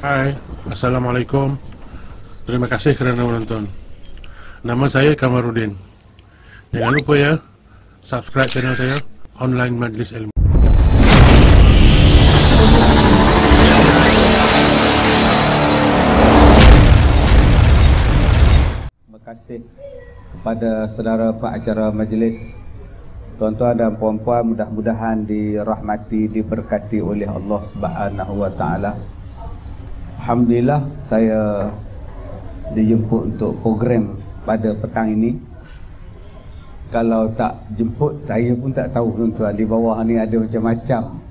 Hai, Assalamualaikum. Terima kasih kerana menonton. Nama saya Kamarudin. Jangan lupa ya, subscribe channel saya, Online Majlis Ilmu. Terima kasih kepada saudara pengacara majlis Tuan-tuan dan puan-puan mudah-mudahan dirahmati, diberkati oleh Allah Subhanahu wa taala. Alhamdulillah saya dijemput untuk program pada petang ini. Kalau tak jemput saya pun tak tahu tuan-tuan di bawah ni ada macam-macam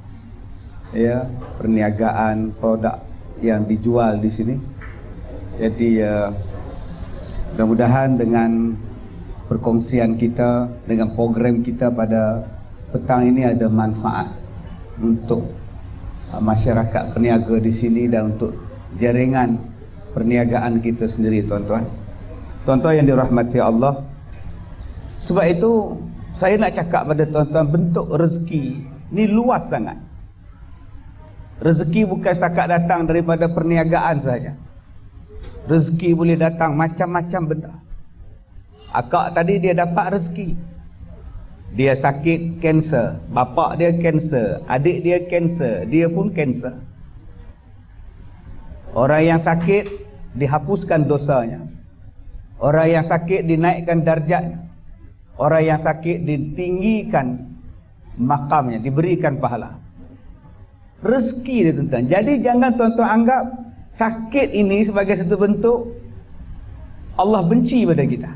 ya perniagaan produk yang dijual di sini. Jadi uh, mudah-mudahan dengan perkongsian kita dengan program kita pada petang ini ada manfaat untuk uh, masyarakat peniaga di sini dan untuk jaringan perniagaan kita sendiri tuan-tuan. Tuan-tuan yang dirahmati Allah. Sebab itu saya nak cakap pada tuan-tuan bentuk rezeki ni luas sangat. Rezeki bukan setakat datang daripada perniagaan saja. Rezeki boleh datang macam-macam benda. Akak tadi dia dapat rezeki. Dia sakit kanser, bapa dia kanser, adik dia kanser, dia pun kanser. Orang yang sakit dihapuskan dosanya. Orang yang sakit dinaikkan darjatnya. Orang yang sakit ditinggikan makamnya, diberikan pahala. Rezeki dia tuan-tuan. Jadi jangan tuan-tuan anggap sakit ini sebagai satu bentuk Allah benci pada kita.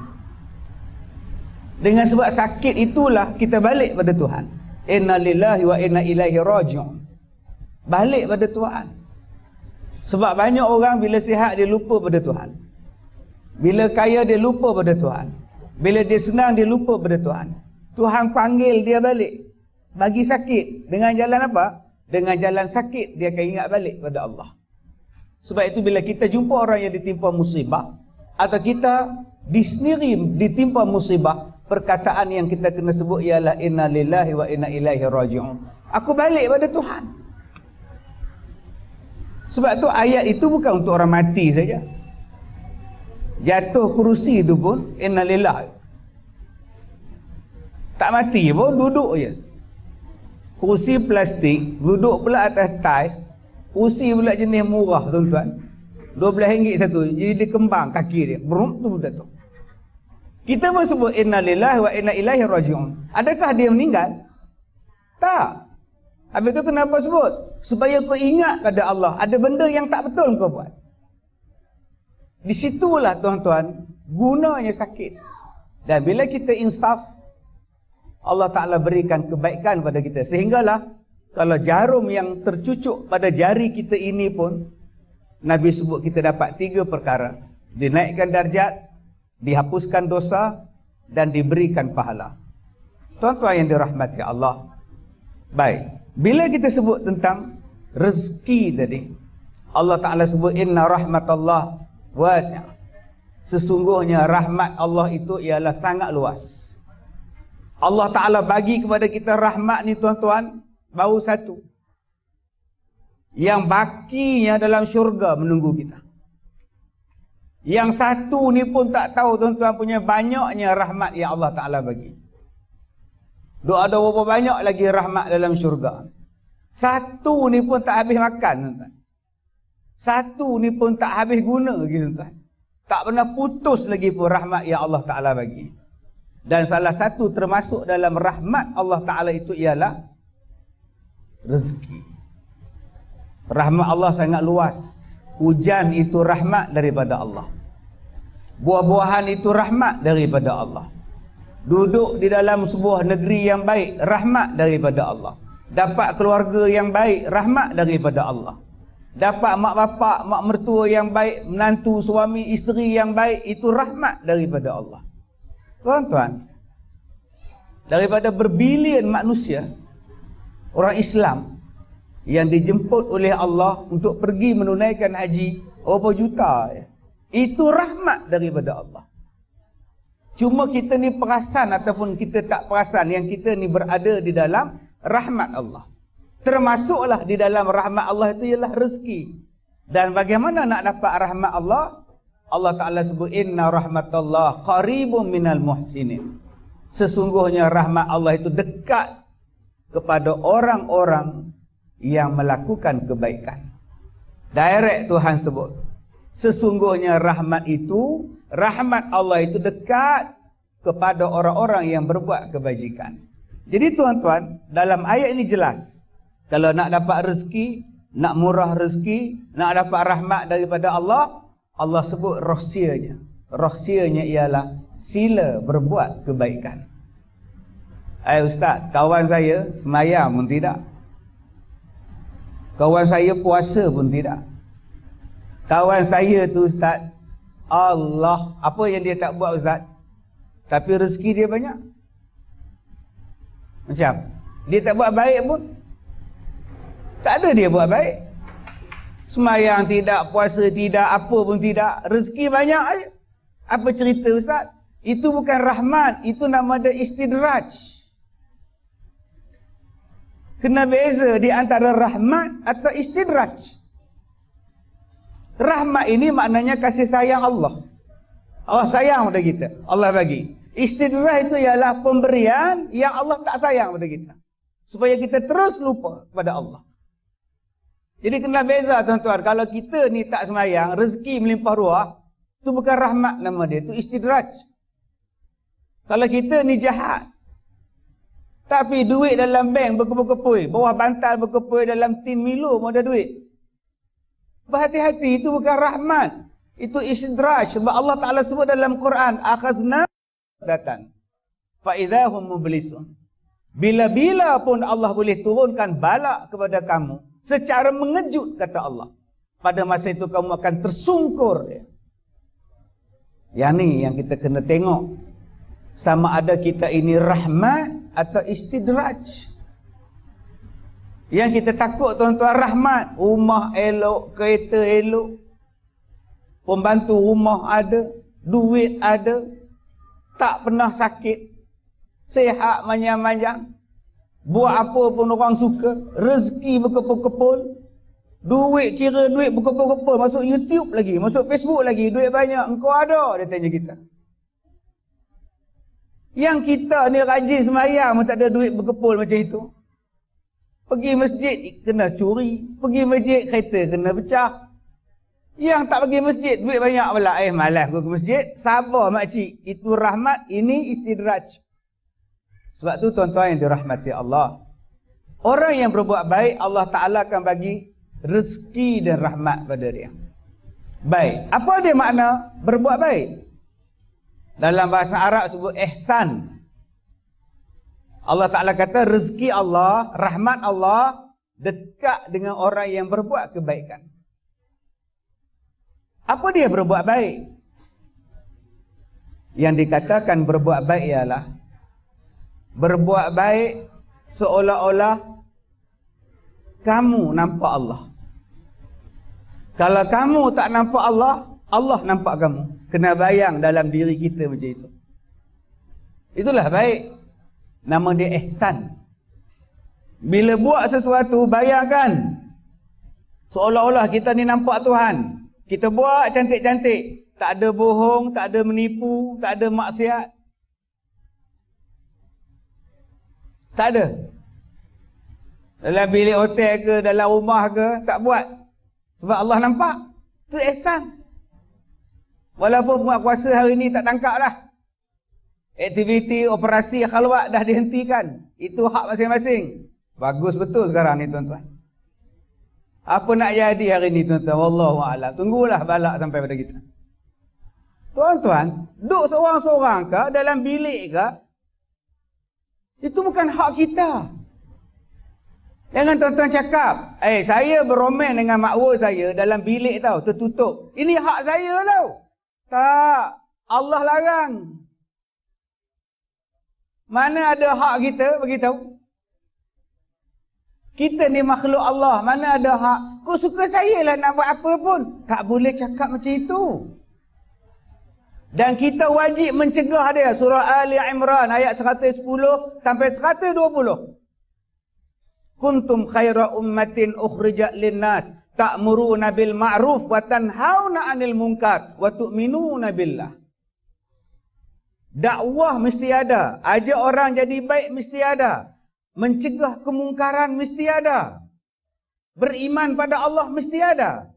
Dengan sebab sakit itulah kita balik pada Tuhan. Inna lillahi wa inna ilaihi raji'un. Balik pada Tuhan. Sebab banyak orang bila sihat dia lupa pada Tuhan. Bila kaya dia lupa pada Tuhan. Bila dia senang dia lupa pada Tuhan. Tuhan panggil dia balik. Bagi sakit. Dengan jalan apa? Dengan jalan sakit dia akan ingat balik pada Allah. Sebab itu bila kita jumpa orang yang ditimpa musibah. Atau kita di sendiri ditimpa musibah perkataan yang kita kena sebut ialah inna lillahi wa inna ilaihi raji'un. Aku balik pada Tuhan. Sebab tu ayat itu bukan untuk orang mati saja. Jatuh kerusi itu pun inna lillahi. Tak mati pun duduk je. Kerusi plastik, duduk pula atas tais. Kerusi pula jenis murah tuan-tuan. RM12 satu. Jadi dia kembang kaki dia. Berum tu jatuh. Kita pun sebut inna lillahi wa inna ilaihi raji'un. Adakah dia meninggal? Tak. Habis itu kenapa sebut? Supaya kau ingat pada Allah. Ada benda yang tak betul kau buat. Di situlah tuan-tuan gunanya sakit. Dan bila kita insaf Allah Ta'ala berikan kebaikan pada kita. Sehinggalah kalau jarum yang tercucuk pada jari kita ini pun Nabi sebut kita dapat tiga perkara. Dinaikkan darjat, dihapuskan dosa dan diberikan pahala. Tuan-tuan yang dirahmati Allah. Baik, bila kita sebut tentang rezeki tadi, Allah Taala sebut inna rahmatallah wasi'. Sesungguhnya rahmat Allah itu ialah sangat luas. Allah Taala bagi kepada kita rahmat ni tuan-tuan baru satu. Yang bakinya dalam syurga menunggu kita. Yang satu ni pun tak tahu tuan-tuan punya banyaknya rahmat yang Allah Ta'ala bagi. Doa ada berapa banyak lagi rahmat dalam syurga. Satu ni pun tak habis makan tuan-tuan. Satu ni pun tak habis guna lagi tuan-tuan. Tak pernah putus lagi pun rahmat yang Allah Ta'ala bagi. Dan salah satu termasuk dalam rahmat Allah Ta'ala itu ialah rezeki. Rahmat Allah sangat luas. Hujan itu rahmat daripada Allah. Buah-buahan itu rahmat daripada Allah. Duduk di dalam sebuah negeri yang baik, rahmat daripada Allah. Dapat keluarga yang baik, rahmat daripada Allah. Dapat mak bapak, mak mertua yang baik, menantu, suami, isteri yang baik, itu rahmat daripada Allah. Tuan-tuan, daripada berbilion manusia, orang Islam, yang dijemput oleh Allah untuk pergi menunaikan haji berapa juta ya. Itu rahmat daripada Allah. Cuma kita ni perasan ataupun kita tak perasan yang kita ni berada di dalam rahmat Allah. Termasuklah di dalam rahmat Allah itu ialah rezeki. Dan bagaimana nak dapat rahmat Allah? Allah Ta'ala sebut inna rahmatullah qaribun minal muhsinin. Sesungguhnya rahmat Allah itu dekat kepada orang-orang yang melakukan kebaikan. Direct Tuhan sebut. Sesungguhnya rahmat itu, rahmat Allah itu dekat kepada orang-orang yang berbuat kebajikan. Jadi tuan-tuan, dalam ayat ini jelas. Kalau nak dapat rezeki, nak murah rezeki, nak dapat rahmat daripada Allah, Allah sebut rahsianya. Rahsianya ialah sila berbuat kebaikan. Hai ustaz, kawan saya semayang pun tidak. Kawan saya puasa pun tidak. Kawan saya tu ustaz, Allah, apa yang dia tak buat ustaz? Tapi rezeki dia banyak. Macam dia tak buat baik pun. Tak ada dia buat baik. Semayang tidak, puasa tidak, apa pun tidak. Rezeki banyak aja. Apa cerita Ustaz? Itu bukan rahmat. Itu nama dia istidraj. Kena beza di antara rahmat atau istidraj. Rahmat ini maknanya kasih sayang Allah. Allah sayang pada kita. Allah bagi. Istidraj itu ialah pemberian yang Allah tak sayang pada kita. Supaya kita terus lupa kepada Allah. Jadi kena beza tuan-tuan. Kalau kita ni tak semayang, rezeki melimpah ruah, itu bukan rahmat nama dia, itu istidraj. Kalau kita ni jahat, tapi duit dalam bank berkepui-kepui, bawah bantal berkepui dalam tin Milo pun ada duit. Berhati-hati, itu bukan rahmat. Itu istidraj. Sebab Allah Ta'ala sebut dalam Quran, akhazna datang. Fa'idhahum mublisun. Bila-bila pun Allah boleh turunkan balak kepada kamu, secara mengejut kata Allah. Pada masa itu kamu akan tersungkur. Yang ni yang kita kena tengok. Sama ada kita ini rahmat atau istidraj. Yang kita takut tuan-tuan rahmat. Rumah elok, kereta elok. Pembantu rumah ada. Duit ada. Tak pernah sakit. Sehat manjang-manjang. Buat apa pun orang suka. Rezeki berkepul-kepul. Duit kira duit berkepul-kepul. Masuk YouTube lagi. Masuk Facebook lagi. Duit banyak. Engkau ada. Dia tanya kita. Yang kita ni rajin semayang tak ada duit berkepul macam itu. Pergi masjid kena curi. Pergi masjid kereta kena pecah. Yang tak pergi masjid duit banyak pula. Eh malas aku ke masjid. Sabar makcik. Itu rahmat. Ini istidraj. Sebab tu tuan-tuan yang dirahmati Allah. Orang yang berbuat baik Allah Ta'ala akan bagi rezeki dan rahmat pada dia. Baik. Apa dia makna berbuat baik? Dalam bahasa Arab sebut ihsan. Allah Ta'ala kata rezeki Allah, rahmat Allah dekat dengan orang yang berbuat kebaikan. Apa dia berbuat baik? Yang dikatakan berbuat baik ialah berbuat baik seolah-olah kamu nampak Allah. Kalau kamu tak nampak Allah, Allah nampak kamu. Kena bayang dalam diri kita macam itu. Itulah baik. Nama dia ihsan. Bila buat sesuatu, bayangkan. Seolah-olah kita ni nampak Tuhan. Kita buat cantik-cantik. Tak ada bohong, tak ada menipu, tak ada maksiat. Tak ada. Dalam bilik hotel ke, dalam rumah ke, tak buat. Sebab Allah nampak. Itu ihsan. Walaupun buat kuasa hari ni tak tangkap lah. Aktiviti, operasi, khalwat dah dihentikan. Itu hak masing-masing. Bagus betul sekarang ni tuan-tuan. Apa nak jadi hari ni tuan-tuan? Wallahu'ala. Tunggulah balak sampai pada kita. Tuan-tuan, duduk seorang-seorang ke, dalam bilik ke, itu bukan hak kita. Jangan tuan-tuan cakap, eh saya beromen dengan makwa saya dalam bilik tau, tertutup. Ini hak saya tau. Tak, Allah larang. Mana ada hak kita, beritahu. Kita ni makhluk Allah, mana ada hak. Kau suka saya lah nak buat apa pun. Tak boleh cakap macam itu. Dan kita wajib mencegah dia. Surah Ali Imran ayat 110 sampai 120. Kuntum khaira ummatin ukhrijat linnas ta'muruna bil ma'ruf wa tanhauna 'anil munkar wa tu'minuna billah. Dakwah mesti ada, ajak orang jadi baik mesti ada. Mencegah kemungkaran mesti ada. Beriman pada Allah mesti ada.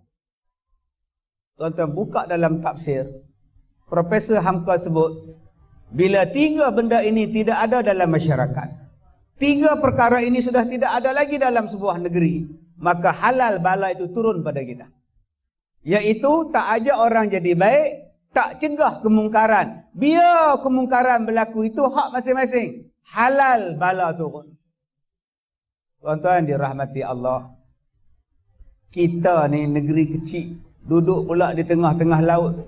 Tuan-tuan buka dalam tafsir. Profesor Hamka sebut, bila tiga benda ini tidak ada dalam masyarakat, tiga perkara ini sudah tidak ada lagi dalam sebuah negeri, maka halal bala itu turun pada kita. Yaitu tak ajak orang jadi baik, tak cegah kemungkaran. Biar kemungkaran berlaku itu hak masing-masing. Halal bala turun. Tuan-tuan dirahmati Allah. Kita ni negeri kecil. Duduk pula di tengah-tengah laut.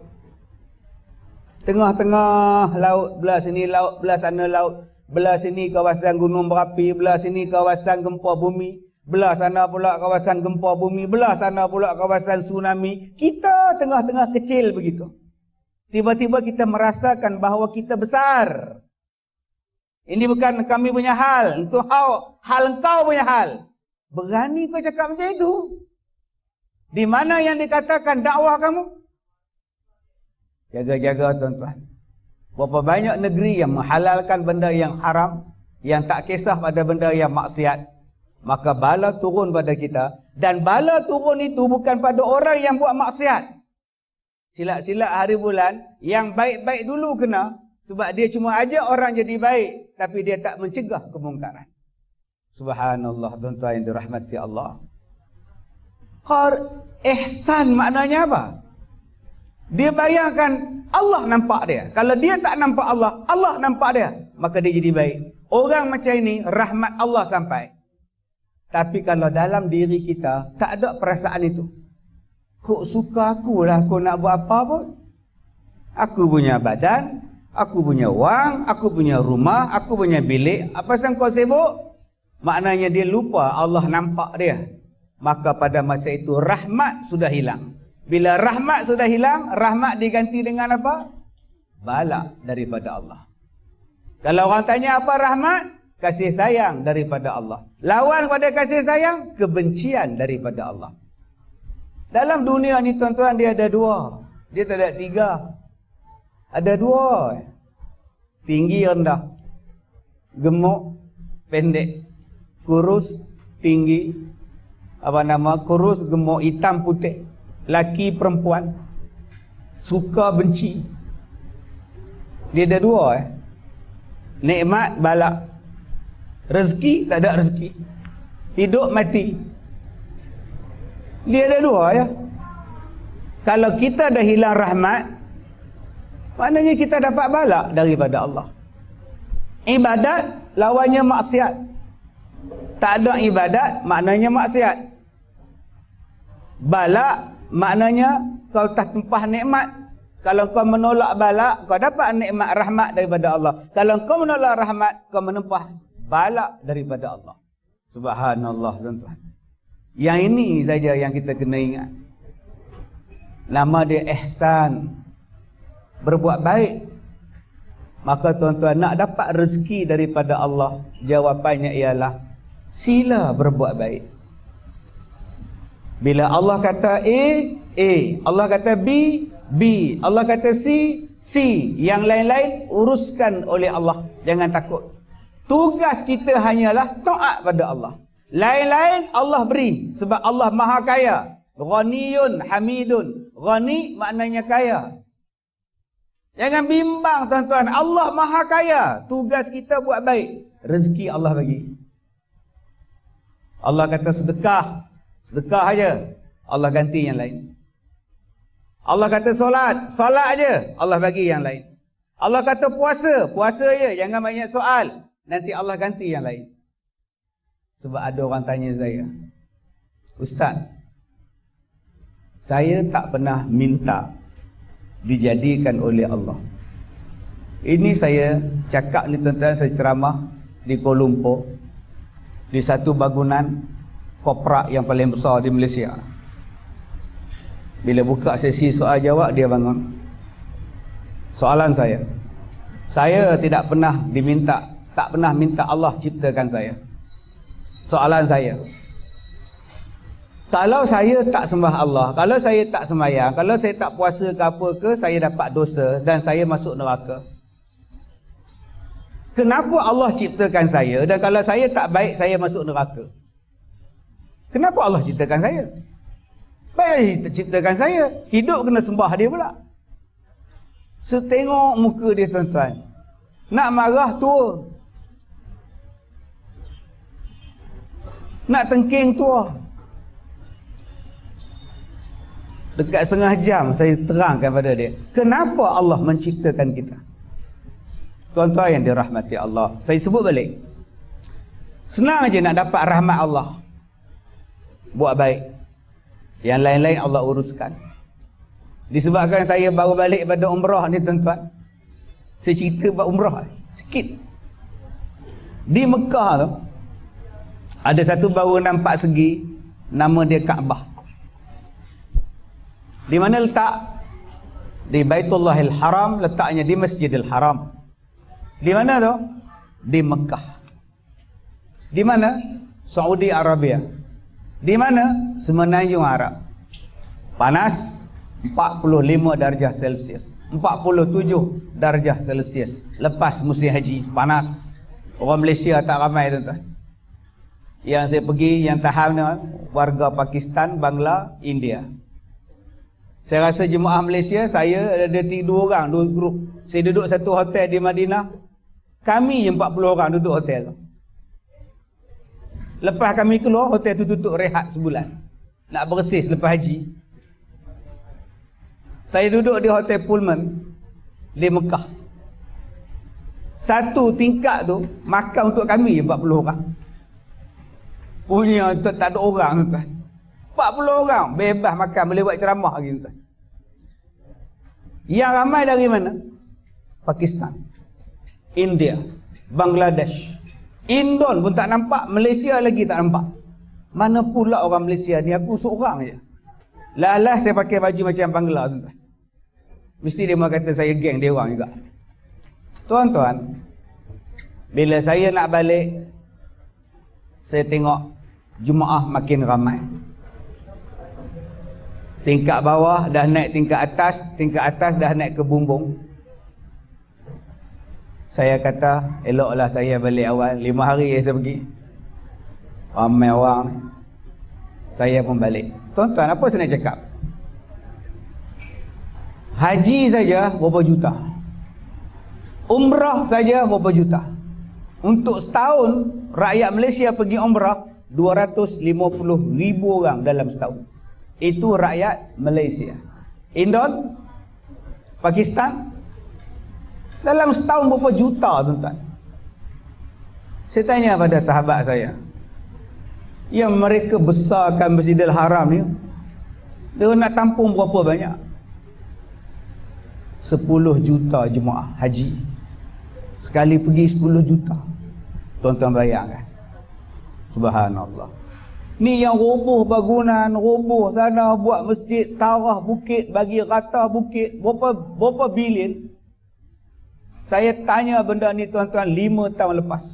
Tengah-tengah laut. Belah sini laut, belah sana laut. Belah sini kawasan gunung berapi. Belah sini kawasan gempa bumi. Belah sana pula kawasan gempa bumi. Belah sana pula kawasan tsunami. Kita tengah-tengah kecil begitu. Tiba-tiba kita merasakan bahawa kita besar. Ini bukan kami punya hal. Itu hal, hal engkau punya hal. Berani kau cakap macam itu? Di mana yang dikatakan dakwah kamu? Jaga-jaga tuan-tuan. Berapa banyak negeri yang menghalalkan benda yang haram. Yang tak kisah pada benda yang maksiat maka bala turun pada kita dan bala turun itu bukan pada orang yang buat maksiat silap-silap hari bulan yang baik-baik dulu kena sebab dia cuma ajak orang jadi baik tapi dia tak mencegah kemungkaran. Subhanallah tuan-tuan yang dirahmati Allah. Qar ihsan maknanya apa? Dia bayangkan Allah nampak dia. Kalau dia tak nampak Allah Allah nampak dia. Maka dia jadi baik. Orang macam ini rahmat Allah sampai. Tapi kalau dalam diri kita tak ada perasaan itu. Kok suka aku lah kau nak buat apa pun. Aku punya badan, aku punya wang, aku punya rumah, aku punya bilik. Apa yang kau sibuk? Maknanya dia lupa Allah nampak dia. Maka pada masa itu rahmat sudah hilang. Bila rahmat sudah hilang, rahmat diganti dengan apa? Balak daripada Allah. Kalau orang tanya apa rahmat? kasih sayang daripada Allah. Lawan pada kasih sayang, kebencian daripada Allah. Dalam dunia ni tuan-tuan dia ada dua. Dia tak ada tiga. Ada dua. Tinggi rendah. Gemuk, pendek. Kurus, tinggi. Apa nama? Kurus, gemuk, hitam, putih. Laki, perempuan. Suka, benci. Dia ada dua eh. Nikmat, balak. Rezeki tak ada rezeki. Hidup mati. Dia ada dua ya. Kalau kita dah hilang rahmat, maknanya kita dapat balak daripada Allah. Ibadat lawannya maksiat. Tak ada ibadat maknanya maksiat. Balak maknanya kau tak tempah nikmat. Kalau kau menolak balak, kau dapat nikmat rahmat daripada Allah. Kalau kau menolak rahmat, kau menempah balak daripada Allah. Subhanallah tuan-tuan. Yang ini saja yang kita kena ingat. Nama dia ihsan. Berbuat baik. Maka tuan-tuan nak dapat rezeki daripada Allah, jawapannya ialah sila berbuat baik. Bila Allah kata A, A. Allah kata B, B. Allah kata C, C. Yang lain-lain uruskan oleh Allah. Jangan takut. Tugas kita hanyalah taat pada Allah. Lain-lain Allah beri sebab Allah Maha Kaya. Ghaniyun Hamidun. Ghani maknanya kaya. Jangan bimbang tuan-tuan, Allah Maha Kaya. Tugas kita buat baik. Rezeki Allah bagi. Allah kata sedekah. Sedekah aja. Allah ganti yang lain. Allah kata solat, solat aja. Allah bagi yang lain. Allah kata puasa, puasa aja. Jangan banyak soal. Nanti Allah ganti yang lain. Sebab ada orang tanya saya. Ustaz. Saya tak pernah minta dijadikan oleh Allah. Ini saya cakap ni tuan-tuan saya ceramah di Kuala Lumpur di satu bangunan koprak yang paling besar di Malaysia. Bila buka sesi soal jawab dia bangun. Soalan saya. Saya tidak pernah diminta tak pernah minta Allah ciptakan saya. Soalan saya. Kalau saya tak sembah Allah, kalau saya tak sembahyang, kalau saya tak puasa ke apa ke, saya dapat dosa dan saya masuk neraka. Kenapa Allah ciptakan saya dan kalau saya tak baik, saya masuk neraka? Kenapa Allah ciptakan saya? Baik ciptakan saya. Hidup kena sembah dia pula. Setengok muka dia tuan-tuan. Nak marah tua. Nak tengking tua. Dekat setengah jam saya terangkan pada dia. Kenapa Allah menciptakan kita? Tuan-tuan yang dirahmati Allah. Saya sebut balik. Senang aja nak dapat rahmat Allah. Buat baik. Yang lain-lain Allah uruskan. Disebabkan saya baru balik pada umrah ni tuan-tuan. Saya cerita buat umrah sikit. Di Mekah tu ada satu bangunan empat segi nama dia Kaabah. Di mana letak? Di Baitullahil Haram, letaknya di Masjidil Haram. Di mana tu? Di Mekah. Di mana? Saudi Arabia. Di mana? Semenanjung Arab. Panas 45 darjah Celsius. 47 darjah Celsius. Lepas musim haji panas. Orang Malaysia tak ramai tuan-tuan. Yang saya pergi yang tahan warga Pakistan, Bangla, India. Saya rasa jemaah Malaysia saya ada tiga orang dua grup. Saya duduk satu hotel di Madinah. Kami yang 40 orang duduk hotel. Lepas kami keluar hotel tu tutup rehat sebulan. Nak bersih selepas haji. Saya duduk di Hotel Pullman di Mekah. Satu tingkat tu makan untuk kami 40 orang. Punya tu tak ada orang tuan. 40 orang bebas makan boleh buat ceramah lagi tuan. Yang ramai dari mana? Pakistan. India, Bangladesh. Indon pun tak nampak, Malaysia lagi tak nampak. Mana pula orang Malaysia ni aku seorang je. Lalah saya pakai baju macam Bangla tuan. Mesti dia mau kata saya geng dia orang juga. Tuan-tuan, bila saya nak balik, saya tengok jemaah makin ramai. Tingkat bawah dah naik tingkat atas, tingkat atas dah naik ke bumbung. Saya kata, eloklah saya balik awal. Lima hari saya pergi. Ramai orang. Saya pun balik. Tuan-tuan, apa saya nak cakap? Haji saja berapa juta? Umrah saja berapa juta? Untuk setahun rakyat Malaysia pergi umrah 250 ribu orang dalam setahun. Itu rakyat Malaysia. Indon, Pakistan dalam setahun berapa juta tuan-tuan? Saya tanya pada sahabat saya yang mereka besarkan Masjidil Haram ni dia nak tampung berapa banyak? 10 juta jemaah haji sekali pergi 10 juta tuan-tuan bayangkan subhanallah. Ni yang roboh bangunan roboh sana buat masjid tarah bukit bagi rata bukit berapa berapa bilion? Saya tanya benda ni tuan-tuan 5 tahun lepas.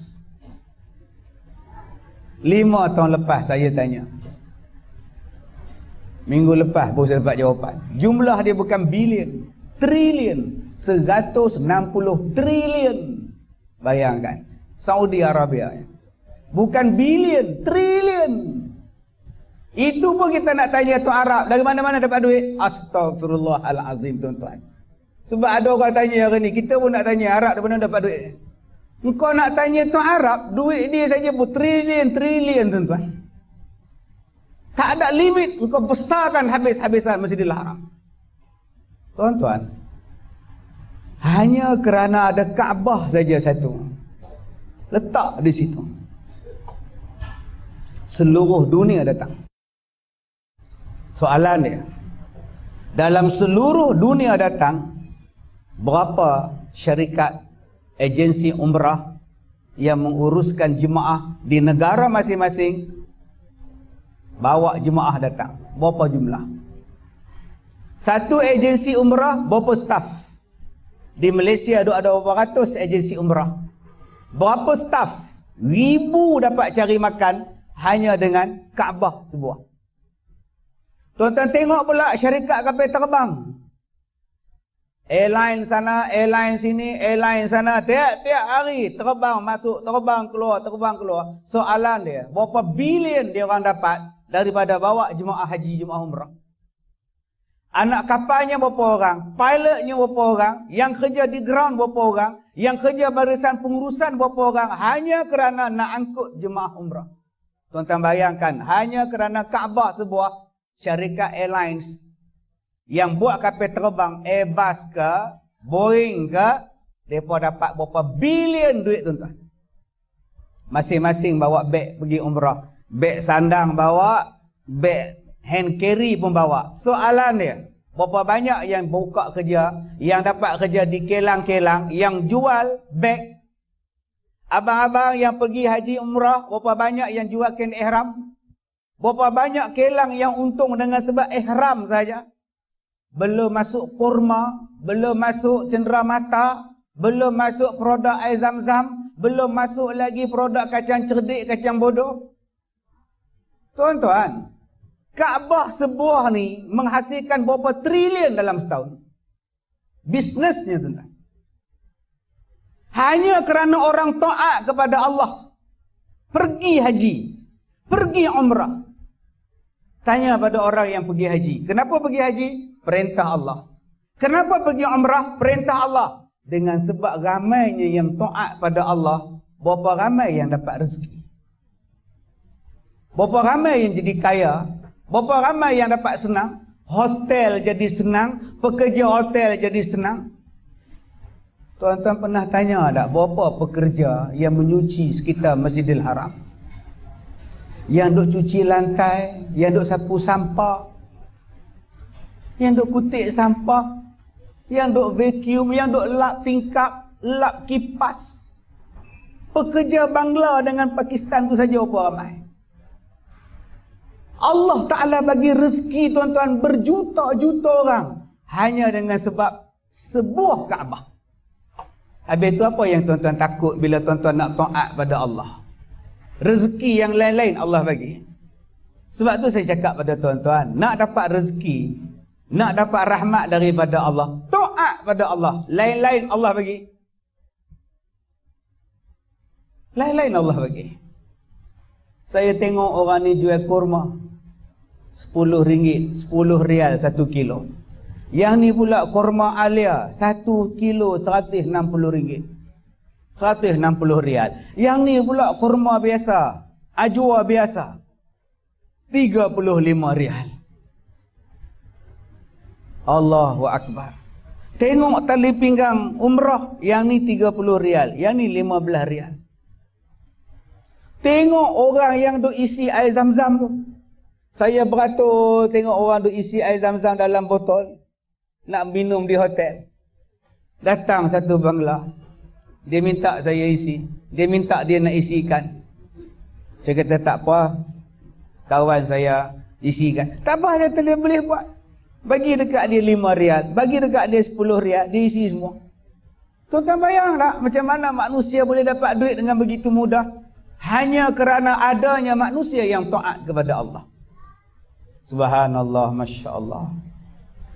5 tahun lepas saya tanya. Minggu lepas baru saya dapat jawapan. Jumlah dia bukan bilion trilion. 160 trilion. Bayangkan Saudi Arabia bukan bilion trilion. Itu pun kita nak tanya tu Arab dari mana-mana dapat duit? Astagfirullahalazim tuan-tuan. Sebab ada orang tanya hari ni kita pun nak tanya Arab dari mana dapat duit. Engkau nak tanya tu Arab duit dia saja pun trilion trilion tuan-tuan. Tak ada limit engkau besarkan habis-habisan Masjidil Haram. Tuan-tuan, hanya kerana ada Kaabah saja satu. Letak di situ. Seluruh dunia datang. Soalan dia. Dalam seluruh dunia datang, berapa syarikat agensi umrah yang menguruskan jemaah di negara masing-masing bawa jemaah datang? Berapa jumlah? Satu agensi umrah berapa staff? Di Malaysia ada ada berapa ratus agensi umrah. Berapa staff? Ribu dapat cari makan hanya dengan Kaabah sebuah. Tuan-tuan tengok pula syarikat kapal terbang. Airline sana, airline sini, airline sana. Tiap-tiap hari terbang masuk, terbang keluar, terbang keluar. Soalan dia, berapa bilion dia orang dapat daripada bawa jemaah haji, jemaah umrah. Anak kapalnya berapa orang, pilotnya berapa orang, yang kerja di ground berapa orang, yang kerja barisan pengurusan berapa orang, hanya kerana nak angkut jemaah umrah. Tuan-tuan bayangkan, hanya kerana Kaabah sebuah syarikat airlines yang buat kapal terbang Airbus ke Boeing ke mereka dapat berapa bilion duit tuan-tuan. Masing-masing bawa beg pergi umrah. Beg sandang bawa beg hand carry pun bawa. Soalan dia berapa banyak yang buka kerja yang dapat kerja di kelang-kelang yang jual beg abang-abang yang pergi haji umrah berapa banyak yang jual kain ihram berapa banyak kelang yang untung dengan sebab ihram saja belum masuk kurma, belum masuk cendera mata, belum masuk produk air zam-zam, belum masuk lagi produk kacang cerdik, kacang bodoh. Tuan-tuan, Kaabah sebuah ni menghasilkan berapa trilion dalam setahun. Bisnesnya tuan-tuan. Hanya kerana orang taat kepada Allah. Pergi haji. Pergi umrah. Tanya pada orang yang pergi haji. Kenapa pergi haji? perintah Allah. Kenapa pergi umrah? Perintah Allah. Dengan sebab ramainya yang taat pada Allah, berapa ramai yang dapat rezeki. Berapa ramai yang jadi kaya, berapa ramai yang dapat senang, hotel jadi senang, pekerja hotel jadi senang. Tuan-tuan pernah tanya tak berapa pekerja yang menyuci sekitar Masjidil Haram? Yang duk cuci lantai, yang duk sapu sampah, yang duk kutik sampah, yang duk vacuum, yang duk lap tingkap, lap kipas. Pekerja Bangla dengan Pakistan tu saja apa ramai. Allah Ta'ala bagi rezeki tuan-tuan berjuta-juta orang. Hanya dengan sebab sebuah Kaabah. Habis itu apa yang tuan-tuan takut bila tuan-tuan nak taat pada Allah? Rezeki yang lain-lain Allah bagi. Sebab tu saya cakap pada tuan-tuan, nak dapat rezeki, nak dapat rahmat daripada Allah. Taat pada Allah. Lain-lain Allah bagi. Lain-lain Allah bagi. Saya tengok orang ni jual kurma. 10 ringgit, 10 rial 1 kilo. Yang ni pula kurma alia, 1 kilo 160 ringgit. 160 rial. Yang ni pula kurma biasa, ajwa biasa. 35 rial. Allahu Akbar. Tengok tali pinggang umrah yang ni 30 rial, yang ni 15 rial. Tengok orang yang duk isi air zam-zam tu. Saya beratur tengok orang duk isi air zam-zam dalam botol. Nak minum di hotel. Datang satu bangla. Dia minta saya isi. Dia minta dia nak isikan. Saya kata tak apa. Kawan saya isikan. Tak apa dia boleh buat. Bagi dekat dia lima rial. Bagi dekat dia sepuluh rial. Dia isi semua. Tuan-tuan bayang tak macam mana manusia boleh dapat duit dengan begitu mudah. Hanya kerana adanya manusia yang taat kepada Allah. Subhanallah, Masya Allah.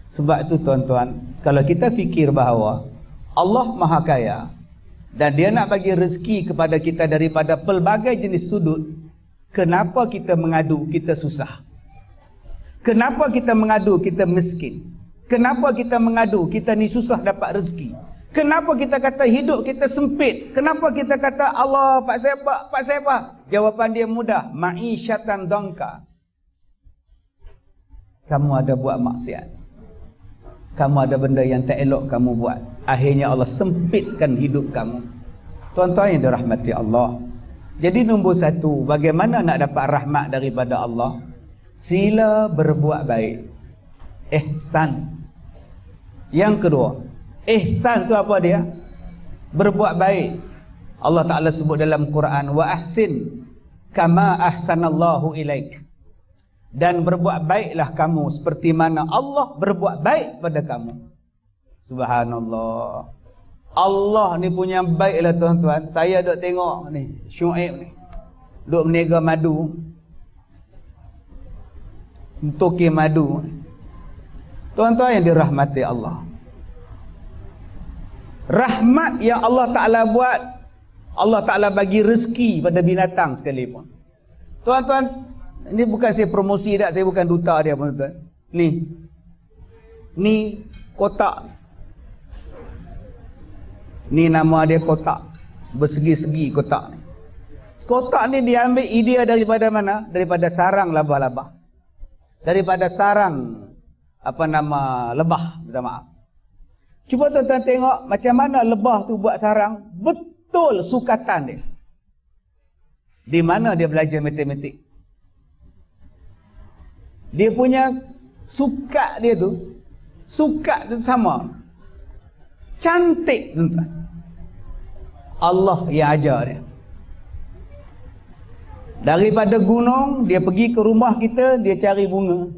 Sebab itu tuan-tuan, kalau kita fikir bahawa Allah maha kaya dan dia nak bagi rezeki kepada kita daripada pelbagai jenis sudut, kenapa kita mengadu kita susah? Kenapa kita mengadu kita miskin? Kenapa kita mengadu kita ni susah dapat rezeki? Kenapa kita kata hidup kita sempit? Kenapa kita kata Allah Pak saya Pak, Pak saya Pak? Jawapan dia mudah, ma'isyatan dongka. Kamu ada buat maksiat. Kamu ada benda yang tak elok kamu buat. Akhirnya Allah sempitkan hidup kamu. Tuan-tuan yang dirahmati Allah. Jadi nombor satu, bagaimana nak dapat rahmat daripada Allah? Sila berbuat baik. Ihsan. Yang kedua, ihsan tu apa dia? Berbuat baik. Allah Taala sebut dalam Quran wa ahsin kama ahsanallahu ilaik. Dan berbuat baiklah kamu seperti mana Allah berbuat baik pada kamu. Subhanallah. Allah ni punya baiklah tuan-tuan. Saya duk tengok ni, Syuaib ni. Duk meniaga madu. Toki madu. Tuan-tuan yang dirahmati Allah. Rahmat yang Allah Ta'ala buat, Allah Ta'ala bagi rezeki pada binatang sekalipun. Tuan-tuan, ini bukan saya promosi tak, saya bukan duta dia pun tuan. Ni. Ni kotak. Ni nama dia kotak. Bersegi-segi kotak ni. Kotak ni diambil idea daripada mana? Daripada sarang labah-labah. Daripada sarang apa nama lebah, minta maaf. Cuba tuan-tuan tengok macam mana lebah tu buat sarang, betul sukatan dia. Di mana dia belajar matematik? Dia punya sukat dia tu, sukat tu sama. Cantik tuan-tuan. Allah yang ajar dia. Daripada gunung, dia pergi ke rumah kita, dia cari bunga.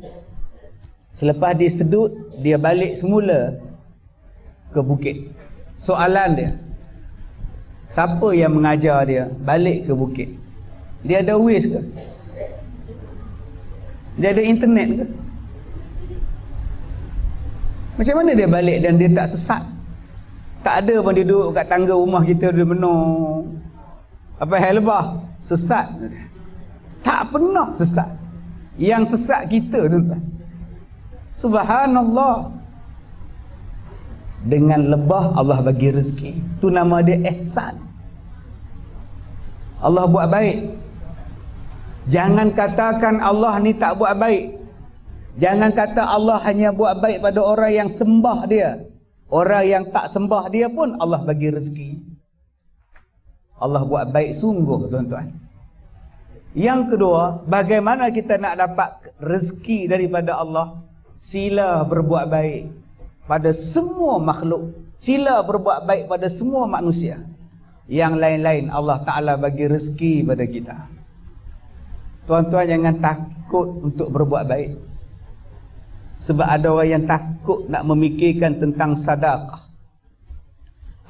Selepas dia sedut, dia balik semula ke bukit. Soalan dia, siapa yang mengajar dia balik ke bukit? Dia ada wish ke? Dia ada internet ke? Macam mana dia balik dan dia tak sesat? Tak ada pun dia duduk kat tangga rumah kita, dia menung. Apa hal lebah? Sesat. Tak pernah sesat. Yang sesat kita tuan-tuan. Subhanallah. Dengan lebah Allah bagi rezeki. Tu nama dia ihsan. Allah buat baik. Jangan katakan Allah ni tak buat baik. Jangan kata Allah hanya buat baik pada orang yang sembah dia. Orang yang tak sembah dia pun Allah bagi rezeki. Allah buat baik sungguh tuan-tuan. Yang kedua, bagaimana kita nak dapat rezeki daripada Allah? Sila berbuat baik pada semua makhluk. Sila berbuat baik pada semua manusia. Yang lain-lain Allah Ta'ala bagi rezeki pada kita. Tuan-tuan jangan takut untuk berbuat baik. Sebab ada orang yang takut nak memikirkan tentang sadaqah.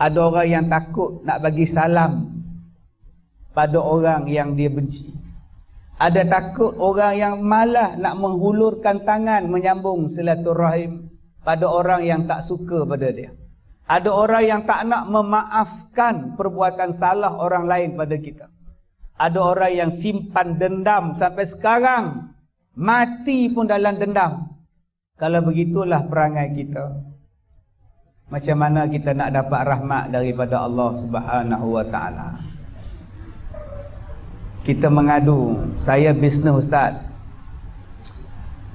Ada orang yang takut nak bagi salam pada orang yang dia benci. Ada takut orang yang malah nak menghulurkan tangan menyambung silaturahim pada orang yang tak suka pada dia. Ada orang yang tak nak memaafkan perbuatan salah orang lain pada kita. Ada orang yang simpan dendam sampai sekarang. Mati pun dalam dendam. Kalau begitulah perangai kita. Macam mana kita nak dapat rahmat daripada Allah Subhanahu Taala? kita mengadu saya bisnes ustaz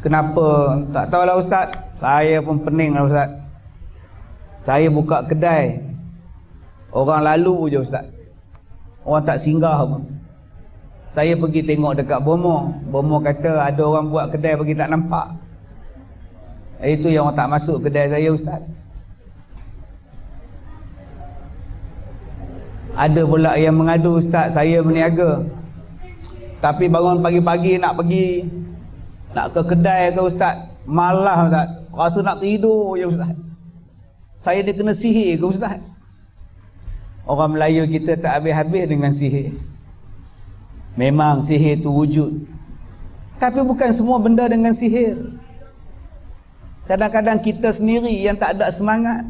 kenapa tak tahulah ustaz saya pun pening lah ustaz saya buka kedai orang lalu je ustaz orang tak singgah pun saya pergi tengok dekat Bomo Bomo kata ada orang buat kedai bagi tak nampak itu yang orang tak masuk kedai saya ustaz ada pula yang mengadu ustaz saya berniaga tapi bangun pagi-pagi nak pergi nak ke kedai ke ustaz, malah ustaz. Rasa nak tidur je ustaz. Saya dia kena sihir ke ustaz? Orang Melayu kita tak habis-habis dengan sihir. Memang sihir tu wujud. Tapi bukan semua benda dengan sihir. Kadang-kadang kita sendiri yang tak ada semangat.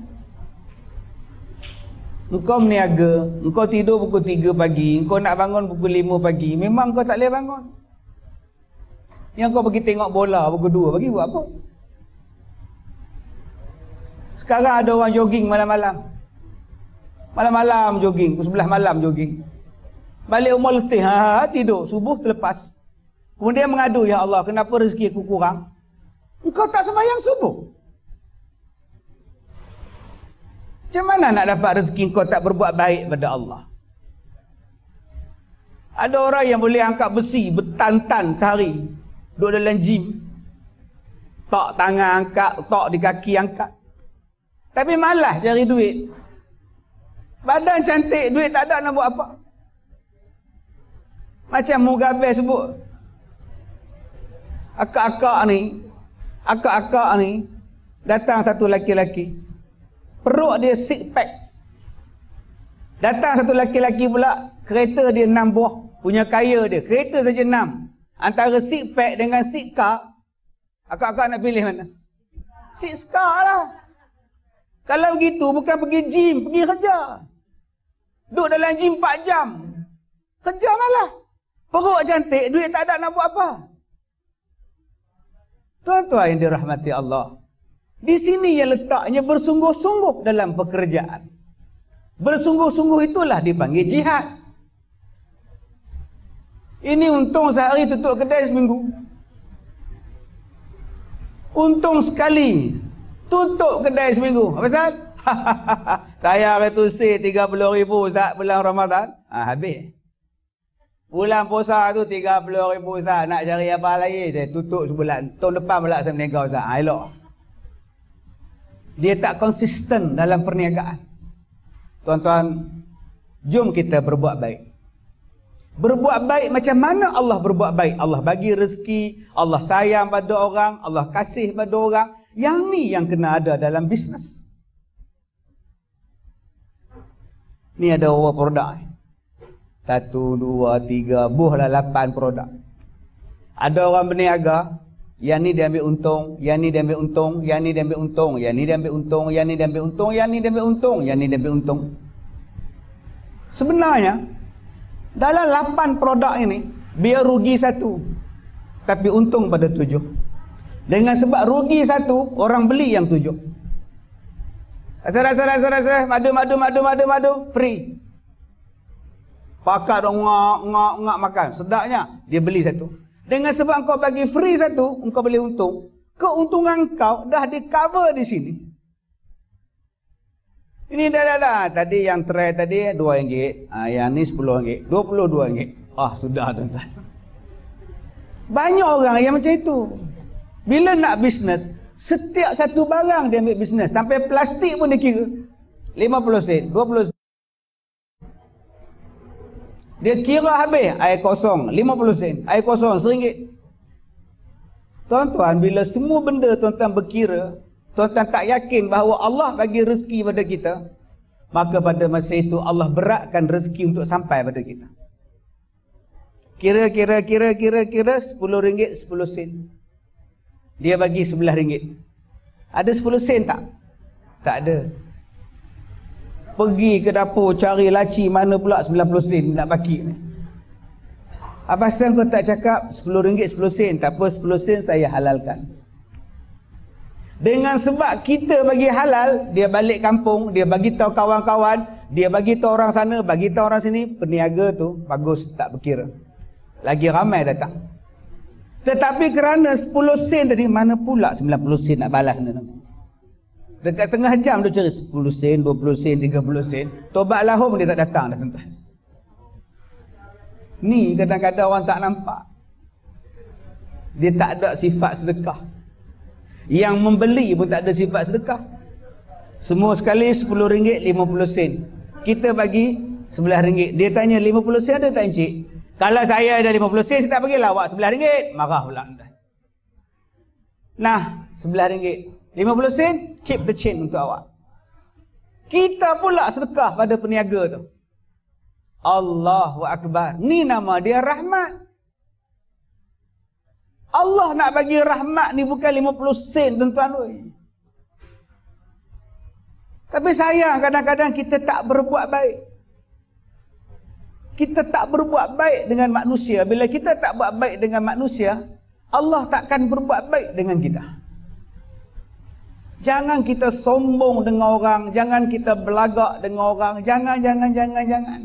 Engkau meniaga, engkau tidur pukul 3 pagi, engkau nak bangun pukul 5 pagi, memang kau tak boleh bangun. Yang kau pergi tengok bola pukul 2 pagi buat apa? Sekarang ada orang jogging malam-malam. Malam-malam jogging, pukul 11 malam jogging. Balik rumah letih, ha, ha, tidur, subuh terlepas. Kemudian mengadu, Ya Allah, kenapa rezeki aku kurang? Engkau tak sembahyang subuh. Macam mana nak dapat rezeki kau tak berbuat baik pada Allah? Ada orang yang boleh angkat besi bertantan sehari. Duduk dalam gym. Tok tangan angkat, tok di kaki angkat. Tapi malas cari duit. Badan cantik, duit tak ada nak buat apa. Macam Mugabe sebut. Akak-akak ni, akak-akak ni, datang satu laki-laki perut dia six pack datang satu laki-laki pula kereta dia enam buah punya kaya dia kereta saja enam antara six pack dengan six car Akak-akak nak pilih mana? Six car lah. Kalau begitu bukan pergi gym, pergi kerja. Duduk dalam gym 4 jam. Kerja malah. Perut cantik, duit tak ada nak buat apa. Tuan-tuan yang dirahmati Allah. Di sini yang letaknya bersungguh-sungguh dalam pekerjaan. Bersungguh-sungguh itulah dipanggil jihad. Ini untung sehari tutup kedai seminggu. Untung sekali tutup kedai seminggu. Apa pasal? Saya retusi 30 ribu saat bulan Ramadan. Ha, habis. Bulan puasa tu 30 ribu Ustaz. Nak cari apa lagi? Saya tutup sebulan. Tahun depan pula saya meniaga Ustaz. Ha, elok. Dia tak konsisten dalam perniagaan. Tuan-tuan, jom kita berbuat baik. Berbuat baik macam mana Allah berbuat baik? Allah bagi rezeki, Allah sayang pada orang, Allah kasih pada orang. Yang ni yang kena ada dalam bisnes. Ni ada orang produk. Satu, dua, tiga, buhlah lapan produk. Ada orang berniaga, yang ni dia ambil untung, yang ni dia ambil untung, yang ni dia ambil untung, yang ni dia ambil untung, yang ni dia ambil untung, yang ni dia ambil untung, yang ni dia ambil untung. Sebenarnya, dalam lapan produk ini, biar rugi satu, tapi untung pada tujuh. Dengan sebab rugi satu, orang beli yang tujuh. Rasa, rasa, rasa, rasa, madu, madu, madu, madu, madu, free. Pakat dong ngak, ngak, ngak makan. Sedapnya, dia beli satu. Dengan sebab kau bagi free satu, kau boleh untung. Keuntungan kau dah di cover di sini. Ini dah dah dah. Tadi yang try tadi dua ringgit. Ah, yang ni sepuluh ringgit. Dua puluh dua ringgit. Ah, sudah tuan-tuan. Banyak orang yang macam itu. Bila nak bisnes, setiap satu barang dia ambil bisnes. Sampai plastik pun dia kira. 50 sen, 20 sen. Dia kira habis air kosong 50 sen, air kosong seringgit. Tuan-tuan, bila semua benda tuan-tuan berkira, tuan-tuan tak yakin bahawa Allah bagi rezeki pada kita, maka pada masa itu Allah beratkan rezeki untuk sampai pada kita. Kira-kira kira-kira kira 10 ringgit 10 sen. Dia bagi 11 ringgit. Ada 10 sen tak? Tak ada pergi ke dapur cari laci mana pula 90 sen nak baki? Ni apa sebab kau tak cakap 10 ringgit 10 sen. Tak apa 10 sen saya halalkan. Dengan sebab kita bagi halal dia balik kampung dia bagi tahu kawan-kawan dia bagi tahu orang sana bagi tahu orang sini peniaga tu bagus tak berkira. Lagi ramai datang. Tetapi kerana 10 sen tadi mana pula 90 sen nak balas ni Dekat setengah jam dia cari 10 sen, 20 sen, 30 sen. Tobat lahum dia tak datang dah tuan Ni kadang-kadang orang tak nampak. Dia tak ada sifat sedekah. Yang membeli pun tak ada sifat sedekah. Semua sekali 10 ringgit 50 sen. Kita bagi 11 ringgit. Dia tanya 50 sen ada tak encik? Kalau saya ada 50 sen saya tak bagi lawak 11 ringgit. Marah pula. Nah 11 ringgit. 50 sen, keep the chain untuk awak. Kita pula sedekah pada peniaga tu. Allahu Akbar. Ni nama dia rahmat. Allah nak bagi rahmat ni bukan 50 sen tuan-tuan. Tapi sayang kadang-kadang kita tak berbuat baik. Kita tak berbuat baik dengan manusia. Bila kita tak buat baik dengan manusia, Allah takkan berbuat baik dengan kita. Jangan kita sombong dengan orang, jangan kita belagak dengan orang, jangan jangan jangan jangan.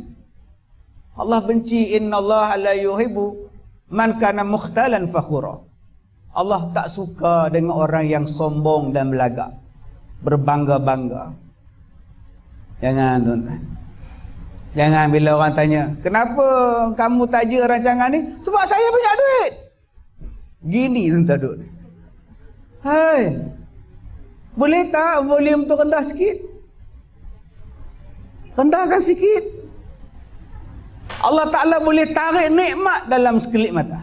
Allah benci innallaha la yuhibbu man kana mukhtalan fakhura. Allah tak suka dengan orang yang sombong dan belagak. Berbangga-bangga. Jangan tuan-tuan. Jangan bila orang tanya, "Kenapa kamu taja rancangan ni?" "Sebab saya punya duit." Gini tuan-tuan. Hai, boleh tak volume tu rendah sikit? Rendahkan sikit. Allah Ta'ala boleh tarik nikmat dalam sekelip mata.